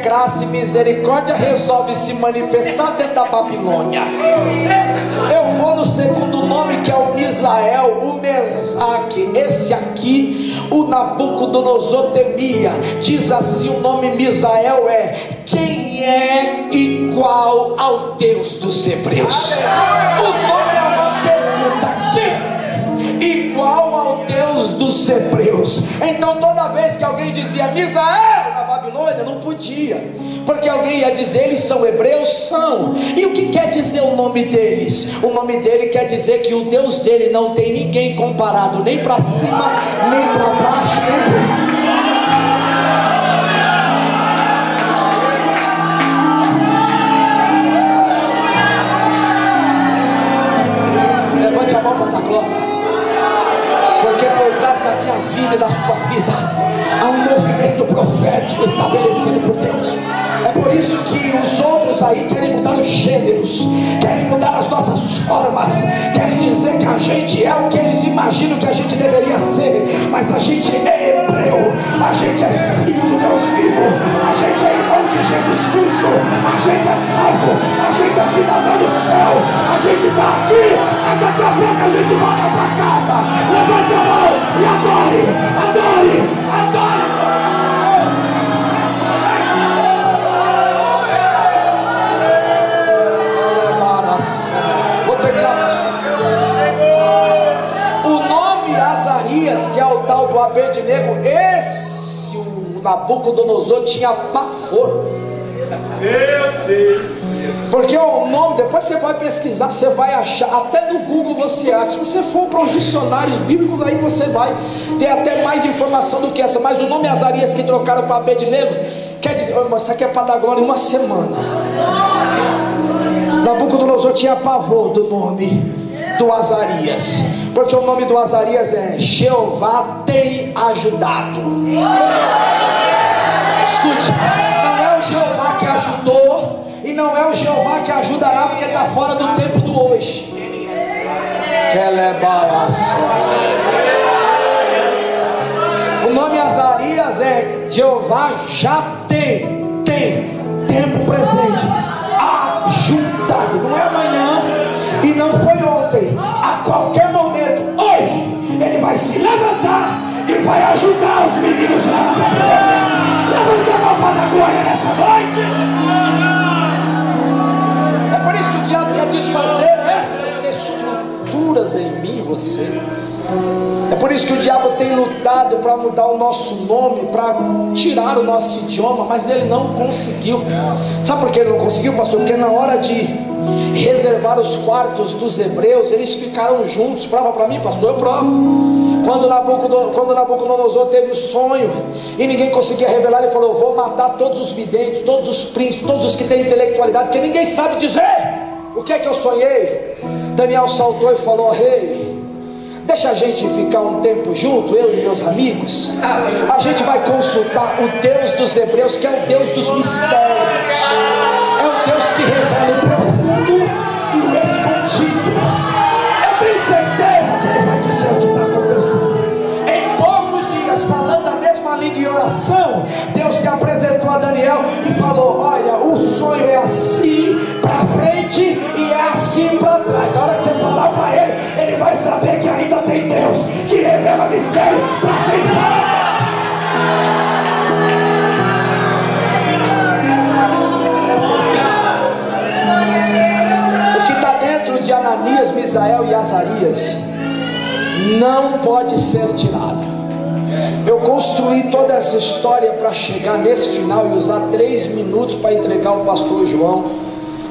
Graça e misericórdia resolve se manifestar dentro da Babilônia. Eu vou no segundo nome que é o Misael, o Mesaque, esse aqui, o Nabucodonosor temia. Diz assim o nome Misael é quem é igual ao Deus dos Hebreus. O nome é uma pergunta. Quem é igual ao Deus dos Hebreus? Então toda vez que alguém dizia Misael Babilônia, não podia, porque alguém ia dizer eles são hebreus, são. E o que quer dizer o nome deles? O nome dele quer dizer que o Deus dele não tem ninguém comparado nem para cima, nem para baixo, nem Levante a mão para dar glória. Porque por trás da minha vida e da sua vida há um movimento profético estabelecido por Deus. É por isso que os outros aí querem mudar os gêneros, querem mudar as nossas formas, querem dizer que a gente é o que eles imaginam que a gente deveria ser, mas a gente é hebreu, a gente é filho do Deus vivo, a gente é irmão de Jesus Cristo, a gente é salvo, a gente é cidadão do céu, a gente está aqui, daqui a pouco a gente volta para casa. Levante a mão e adore, adore, adore. Nabucodonosor tinha pavor. Meu Deus. Porque o nome, depois você vai pesquisar, você vai achar, até no Google você acha. Se você for para os dicionários bíblicos, aí você vai ter até mais informação do que essa. Mas o nome Azarias que trocaram para Abednego, quer dizer, oh, isso aqui é para dar glória em uma semana. Nabucodonosor tinha pavor do nome do Azarias, porque o nome do Azarias é Jeová tem ajudado. Escute, não é o Jeová que ajudou, e não é o Jeová que ajudará, porque está fora do tempo do hoje. O nome Azarias é Jeová já tem, tem, tempo presente, ajudado, não é amanhã e não foi ontem, a qualquer momento, hoje, ele vai se levantar e vai ajudar os meninos lá nessa noite. É por isso que o diabo quer desfazer essas estruturas em mim e você. É por isso que o diabo tem lutado para mudar o nosso nome, para tirar o nosso idioma, mas ele não conseguiu. Sabe por que ele não conseguiu, pastor? Porque na hora de reservar os quartos dos hebreus, eles ficaram juntos. Prova para mim, pastor, eu provo. Quando Nabucodonosor, quando Nabucodonosor teve o sonho e ninguém conseguia revelar, ele falou: Vou matar todos os videntes, todos os príncipes, todos os que têm intelectualidade, porque ninguém sabe dizer o que é que eu sonhei. Daniel saltou e falou: Rei. Deixa a gente ficar um tempo junto, eu e meus amigos. A gente vai consultar o Deus dos Hebreus, que é o Deus dos mistérios. É o Deus que revela o profundo e o Daniel e falou: Olha, o sonho é assim para frente e é assim para trás. A hora que você falar para ele, ele vai saber que ainda tem Deus que revela mistério para quem fala. O que está dentro de Ananias, Misael e Azarias não pode ser tirado. Eu construí toda essa história para chegar nesse final e usar três minutos para entregar ao pastor João,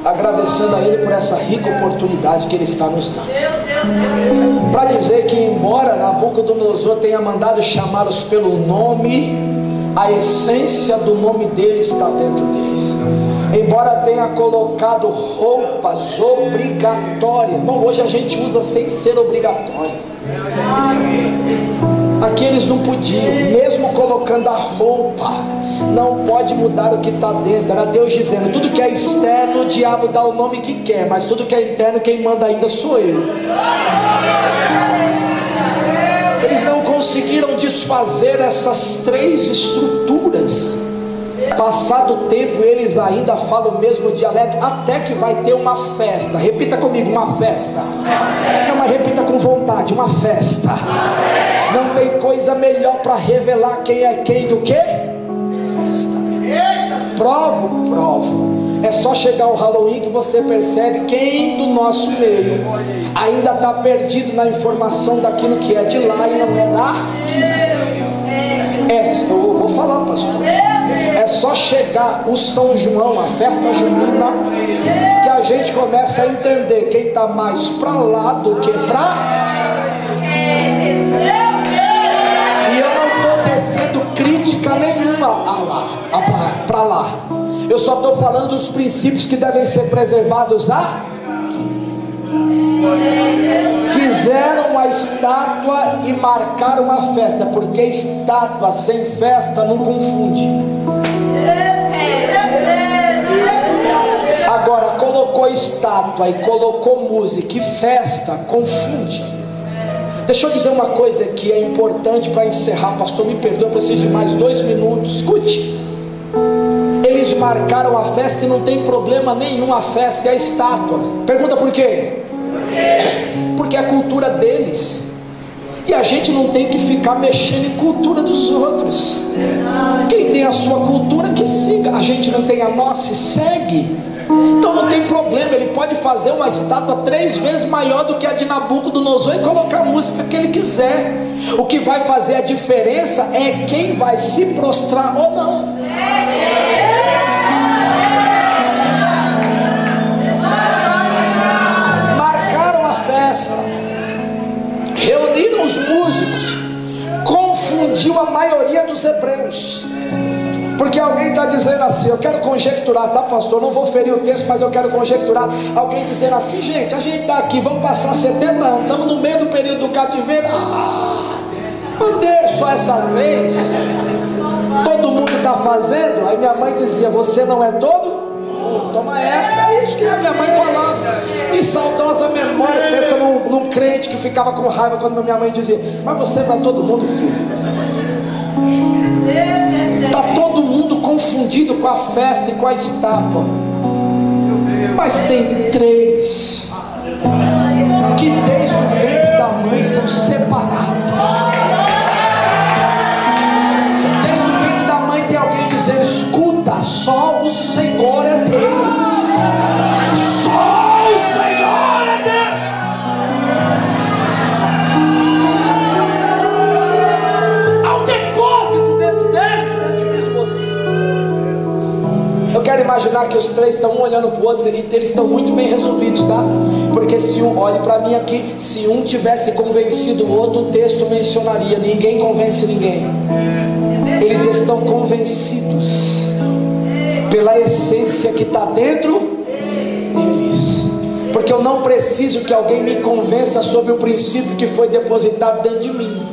agradecendo a ele por essa rica oportunidade que ele está nos dando. Para dizer que, embora Nabucodonosor tenha mandado chamá-los pelo nome, a essência do nome dele está dentro deles. Embora tenha colocado roupas obrigatórias, bom, hoje a gente usa sem ser obrigatório. Aqui eles não podiam, mesmo colocando a roupa, não pode mudar o que está dentro. Era Deus dizendo: tudo que é externo, o diabo dá o nome que quer, mas tudo que é interno, quem manda ainda sou eu. Eles não conseguiram desfazer essas três estruturas. Passado o tempo, eles ainda falam o mesmo dialeto, até que vai ter uma festa. Repita comigo, uma festa. Não, mas repita com vontade, uma festa. Não tem coisa melhor para revelar quem é quem do que festa. Provo, provo. É só chegar o Halloween que você percebe quem do nosso meio ainda está perdido na informação daquilo que é de lá e não é daqui. É, eu vou falar, pastor. Só chegar o São João, a festa junina, que a gente começa a entender quem está mais para lá do que para. E eu não estou tecendo crítica nenhuma a lá, para lá. Eu só estou falando dos princípios que devem ser preservados a fizeram uma estátua e marcaram uma festa, porque estátua sem festa não confunde. Colocou estátua e colocou música e festa, confunde. Deixa eu dizer uma coisa que é importante para encerrar, pastor. Me perdoe, eu preciso de mais dois minutos. Escute. Eles marcaram a festa e não tem problema nenhum, a festa é a estátua. Pergunta por quê? Porque é a cultura deles. E a gente não tem que ficar mexendo em cultura dos outros. Quem tem a sua cultura que siga. A gente não tem a nossa e segue. Então não tem problema, ele pode fazer uma estátua três vezes maior do que a de Nabucodonosor e colocar a música que ele quiser. O que vai fazer a diferença é quem vai se prostrar ou não. reuniram os músicos, confundiu a maioria dos hebreus. Porque alguém está dizendo assim, eu quero conjecturar, tá pastor? Não vou ferir o texto, mas eu quero conjecturar. Alguém dizendo assim, gente, a gente está aqui, vamos passar 70 anos, estamos no meio do período do cativeiro. Ah, não deixa só essa vez. Todo mundo está fazendo. Aí minha mãe dizia, você não é todo? toma essa, é isso que a minha mãe falava. De saudosa memória, pensa num, num crente que ficava com raiva quando minha mãe dizia, mas você vai todo mundo, filho. Confundido com a festa e com a estátua. Mas tem três que desde o ventre da mãe são separados. Os três estão um olhando para o outro e eles estão muito bem resolvidos, tá? Porque se um, olhe para mim aqui, se um tivesse convencido o outro, o texto mencionaria: ninguém convence ninguém. Eles estão convencidos pela essência que está dentro deles. Porque eu não preciso que alguém me convença sobre o princípio que foi depositado dentro de mim.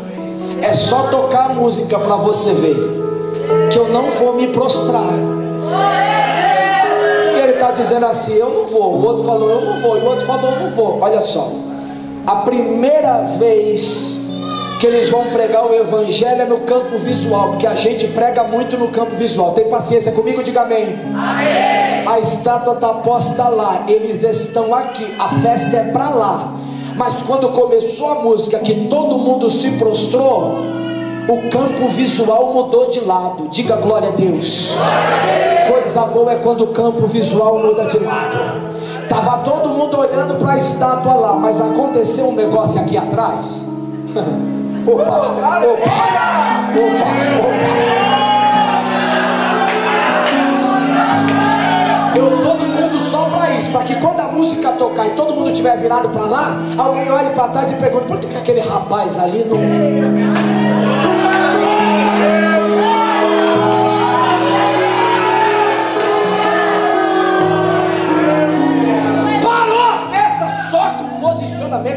É só tocar a música para você ver que eu não vou me prostrar. Está dizendo assim: Eu não vou. O outro falou: Eu não vou. E o outro falou: Eu não vou. Olha só. A primeira vez que eles vão pregar o evangelho é no campo visual, porque a gente prega muito no campo visual. Tem paciência comigo? Diga amém. amém. A estátua está posta lá, eles estão aqui, a festa é para lá. Mas quando começou a música, que todo mundo se prostrou, o campo visual mudou de lado. Diga glória a Deus. Coisa boa é quando o campo visual muda de lado. Tava todo mundo olhando para a estátua lá, mas aconteceu um negócio aqui atrás. Opa, opa, opa, opa. Eu todo mundo só para isso, para que quando a música tocar e todo mundo estiver virado para lá, alguém olhe para trás e pergunte: por que, que aquele rapaz ali não.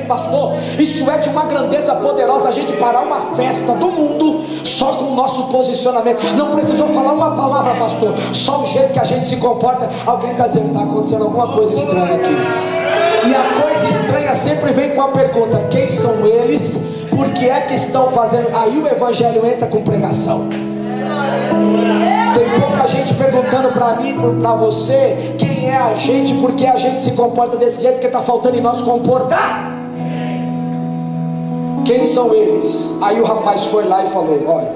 Pastor. Isso é de uma grandeza poderosa a gente parar uma festa do mundo só com o nosso posicionamento. Não precisou falar uma palavra, pastor. Só o jeito que a gente se comporta. Alguém está dizendo, está acontecendo alguma coisa estranha aqui. E a coisa estranha sempre vem com a pergunta: quem são eles? Por que é que estão fazendo? Aí o evangelho entra com pregação. Tem pouca gente perguntando para mim, para você, quem é a gente, porque a gente se comporta desse jeito, porque está faltando em nós comportar. Quem são eles? Aí o rapaz foi lá e falou: Olha,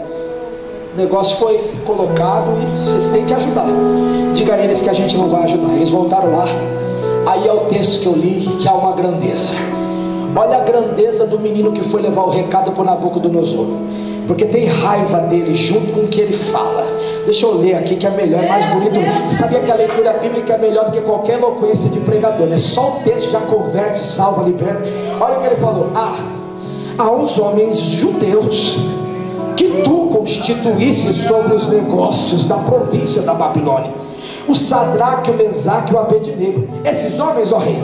o negócio foi colocado e vocês têm que ajudar. Diga a eles que a gente não vai ajudar. Eles voltaram lá. Aí é o texto que eu li, que há uma grandeza. Olha a grandeza do menino que foi levar o recado para Nabucodonosor. Porque tem raiva dele junto com o que ele fala. Deixa eu ler aqui que é melhor, é mais bonito. Você sabia que a leitura bíblica é melhor do que qualquer eloquência de pregador, né? Só o texto já converte, salva, liberta. Olha o que ele falou. Ah, uns homens judeus que tu constituísse sobre os negócios da província da Babilônia. O Sadraque, o Mesaque e o Abednego. Esses homens, ó rei,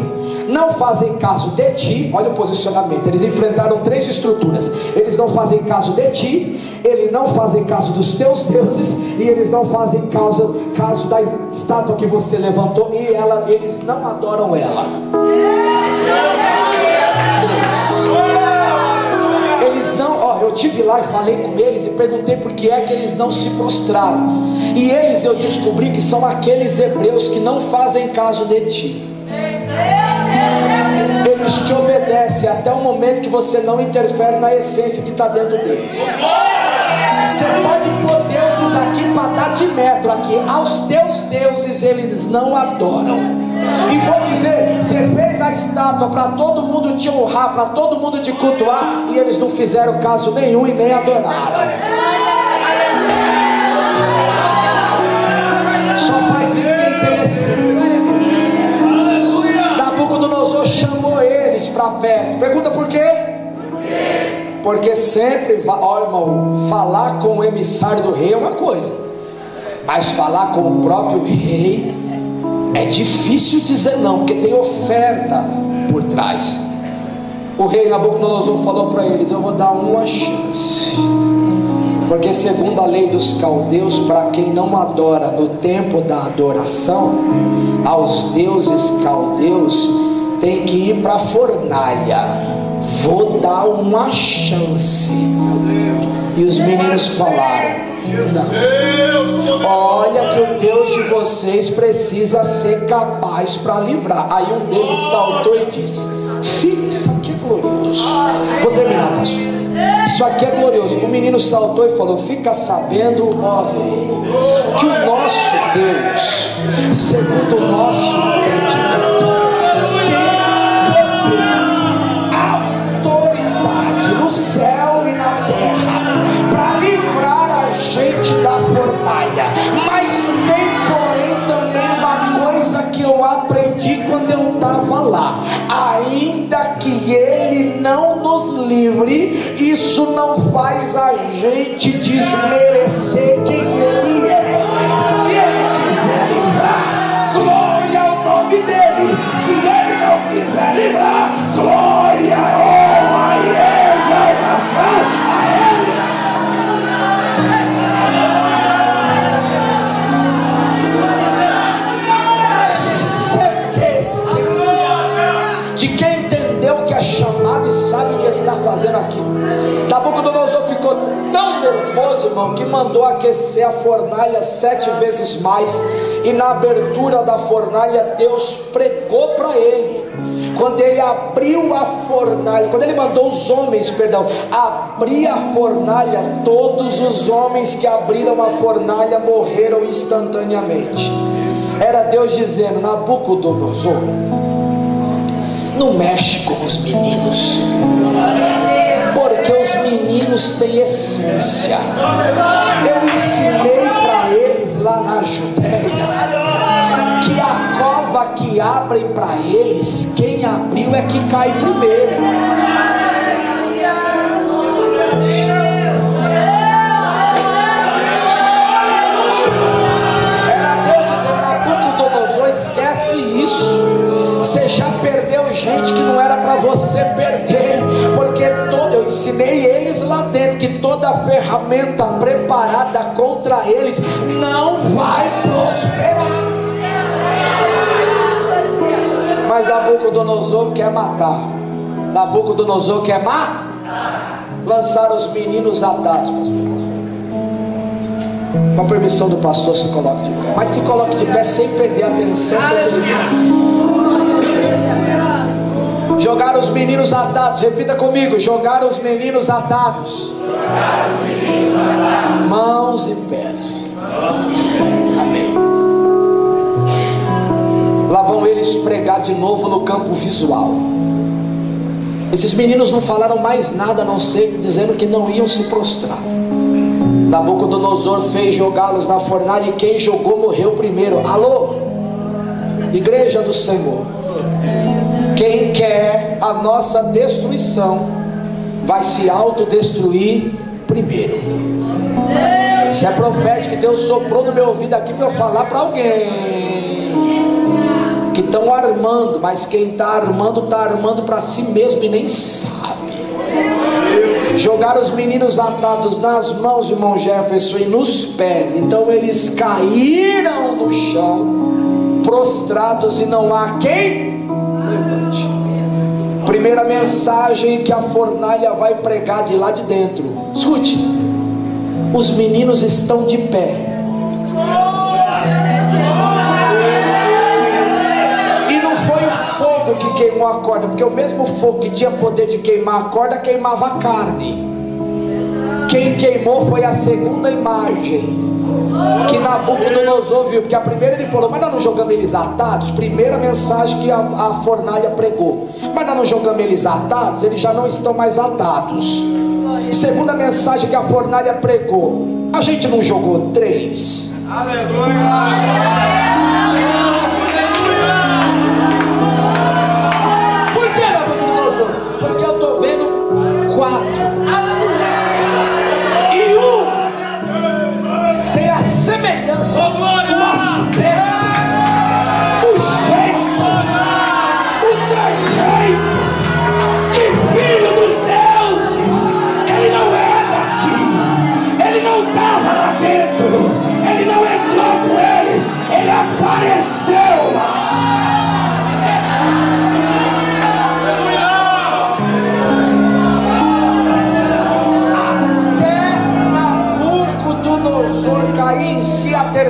não fazem caso de ti, olha o posicionamento, eles enfrentaram três estruturas, eles não fazem caso de ti, eles não fazem caso dos teus deuses, e eles não fazem caso, caso da estátua que você levantou, e ela, eles não adoram ela. Eles não, ó, eu tive lá e falei com eles e perguntei por que é que eles não se prostraram. E eles eu descobri que são aqueles hebreus que não fazem caso de ti. Eles te obedecem até o momento que você não interfere na essência que está dentro deles. Você pode pôr deuses aqui para dar de metro aqui. Aos teus deuses eles não adoram. E vou dizer, você fez a estátua para todo mundo te honrar, para todo mundo te cultuar, e eles não fizeram caso nenhum e nem adoraram. Só faz isso quem tem essência. Nabucodonosor chamou eles para perto. Pergunta por quê? Porque sempre, ó irmão, falar com o emissário do rei é uma coisa, mas falar com o próprio rei é difícil dizer não, porque tem oferta por trás. O rei Nabucodonosor falou para eles: Eu vou dar uma chance. Porque, segundo a lei dos caldeus, para quem não adora no tempo da adoração, aos deuses caldeus, tem que ir para a fornalha. Vou dar uma chance. E os meninos falaram: Olha que o Deus de vocês precisa ser capaz para livrar. Aí um deles saltou e disse: Filho, isso aqui é glorioso. Vou terminar, pastor. Isso aqui é glorioso. O menino saltou e falou: Fica sabendo, ó rei, que o nosso Deus, segundo o nosso entendimento, isso não faz a gente desmerecer quem ele é. Se ele quiser livrar, glória ao nome dele. Se ele não quiser livrar, irmão, que mandou aquecer a fornalha sete vezes mais. E na abertura da fornalha, Deus pregou para ele. Quando ele abriu a fornalha, quando ele mandou os homens, perdão, abrir a fornalha, todos os homens que abriram a fornalha morreram instantaneamente. Era Deus dizendo: Nabucodonosor, não mexe com os meninos, meninos têm essência. Eu ensinei para eles lá na Judéia que a cova que abrem para eles, quem abriu é que cai primeiro. Era esquece isso. Você já perdeu gente que não era para você perder, ensinei eles lá dentro que toda ferramenta preparada contra eles não vai prosperar. Mas Nabucodonosor quer matar. Nabucodonosor quer matar. Lançaram os meninos atados. Com a permissão do pastor, se coloque de pé. Mas se coloque de pé sem perder a atenção. Jogar os meninos atados. Repita comigo. Jogar os meninos atados. Mãos e pés. Amém. Lá vão eles pregar de novo no campo visual. Esses meninos não falaram mais nada a não ser dizendo que não iam se prostrar. Nabucodonosor fez jogá-los na fornalha e quem jogou morreu primeiro. Alô, igreja do Senhor. Quem quer a nossa destruição vai se autodestruir primeiro. Se é profético que Deus soprou no meu ouvido aqui para eu falar para alguém que estão armando, mas quem está armando está armando para si mesmo e nem sabe. Jogaram os meninos atados nas mãos irmão Jefferson e nos pés. Então eles caíram no chão, prostrados, e não há quem levante. Primeira mensagem que a fornalha vai pregar de lá de dentro. Escute: os meninos estão de pé. E não foi o fogo que queimou a corda, porque o mesmo fogo que tinha poder de queimar a corda queimava a carne. Quem queimou foi a segunda imagem que Nabucodonosor viu, porque a primeira ele falou, mas nós não jogamos eles atados, primeira mensagem que a, a fornalha pregou, mas nós não jogamos eles atados, eles já não estão mais atados. Segunda mensagem que a fornalha pregou, a gente não jogou três. Aleluia!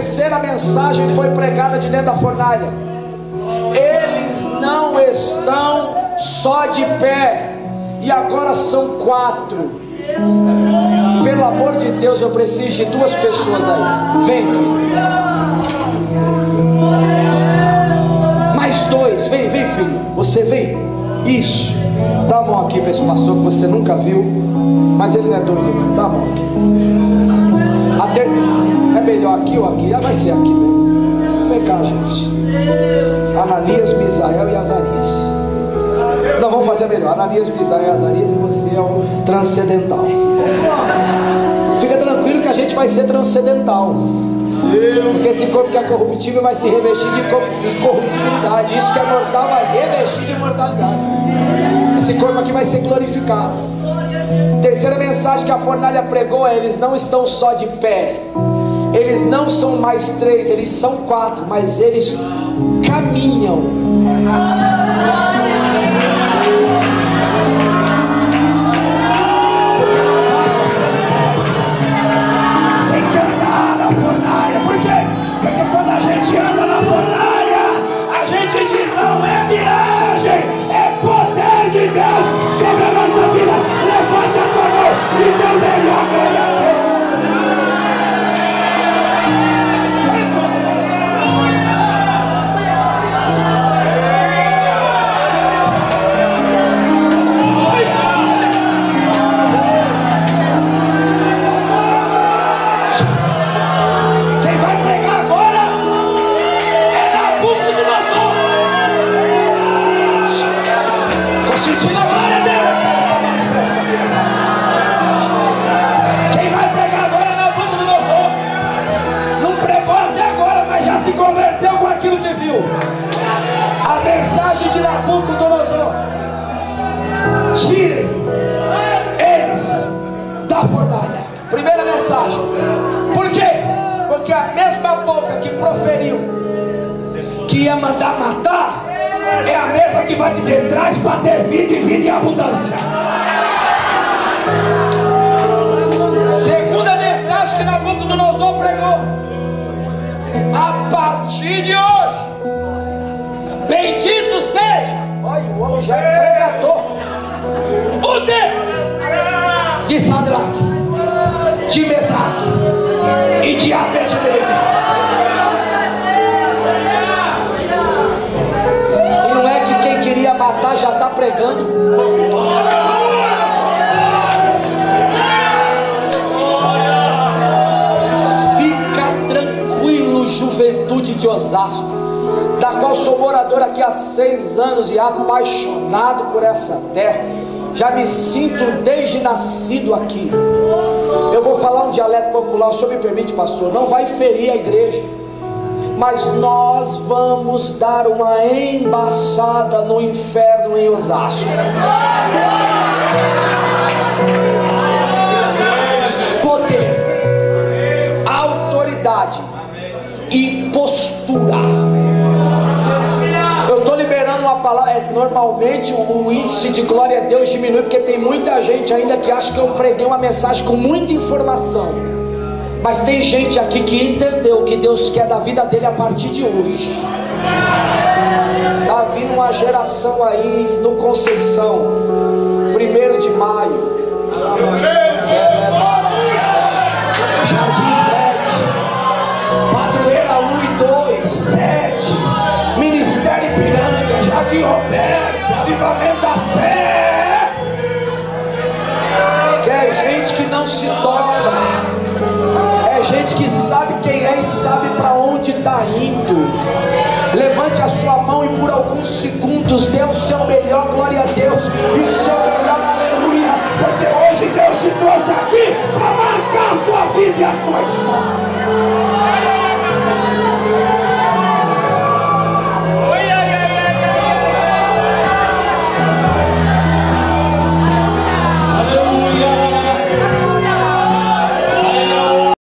Terceira mensagem foi pregada de dentro da fornalha. Eles não estão só de pé, e agora são quatro. Pelo amor de Deus, eu preciso de duas pessoas aí. Vem, filho. Mais dois, vem, vem, filho. Você vem. Isso. Dá a mão aqui para esse pastor que você nunca viu, mas ele não é doido, Dá a mão aqui. A ter melhor aqui ou aqui? Ah, vai ser aqui mesmo. Vem cá, gente. Ananias, Misael e Azarias. Não, vamos fazer melhor. Ananias, Misael e Azarias você é o transcendental. Fica tranquilo que a gente vai ser transcendental. Porque esse corpo que é corruptível vai se revestir de corruptibilidade. Isso que é mortal vai revestir de imortalidade. Esse corpo aqui vai ser glorificado. Terceira mensagem que a fornalha pregou é: eles não estão só de pé, eles não são mais três, eles são quatro, mas eles caminham. mandar matar é a mesma que vai dizer: traz para ter vida e vida em abundância. Segunda mensagem que Nabucodonosor pregou: a partir de hoje, bendito seja, olha o homem já é pregador, o Deus de Sadraque, de Mesaque e de Abednego. Matar já está pregando. juventude de Osasco, da qual sou morador aqui há seis anos e apaixonado por essa terra. Já me sinto desde nascido aqui. Eu vou falar um dialeto popular, o senhor me permite, pastor? Não vai ferir a igreja, mas nós vamos dar uma embaçada no inferno em Osasco. Poder, autoridade e postura. Eu estou liberando uma palavra. É, normalmente o, o, índice de glória a Deus diminui porque tem muita gente ainda que acha que eu preguei uma mensagem com muita informação. Mas tem gente aqui que entendeu o que Deus quer da vida dele a partir de hoje. Está vindo uma geração aí no Conceição, primeiro de maio. Jardim Jardim Roberto, avivamento da fé. É gente que não se é gente que sabe quem é e sabe para onde está indo. Levante a sua mão e por alguns segundos dê o seu melhor, glória a Deus, e o seu melhor, aleluia, porque hoje Deus te trouxe aqui para marcar a sua vida e a sua história.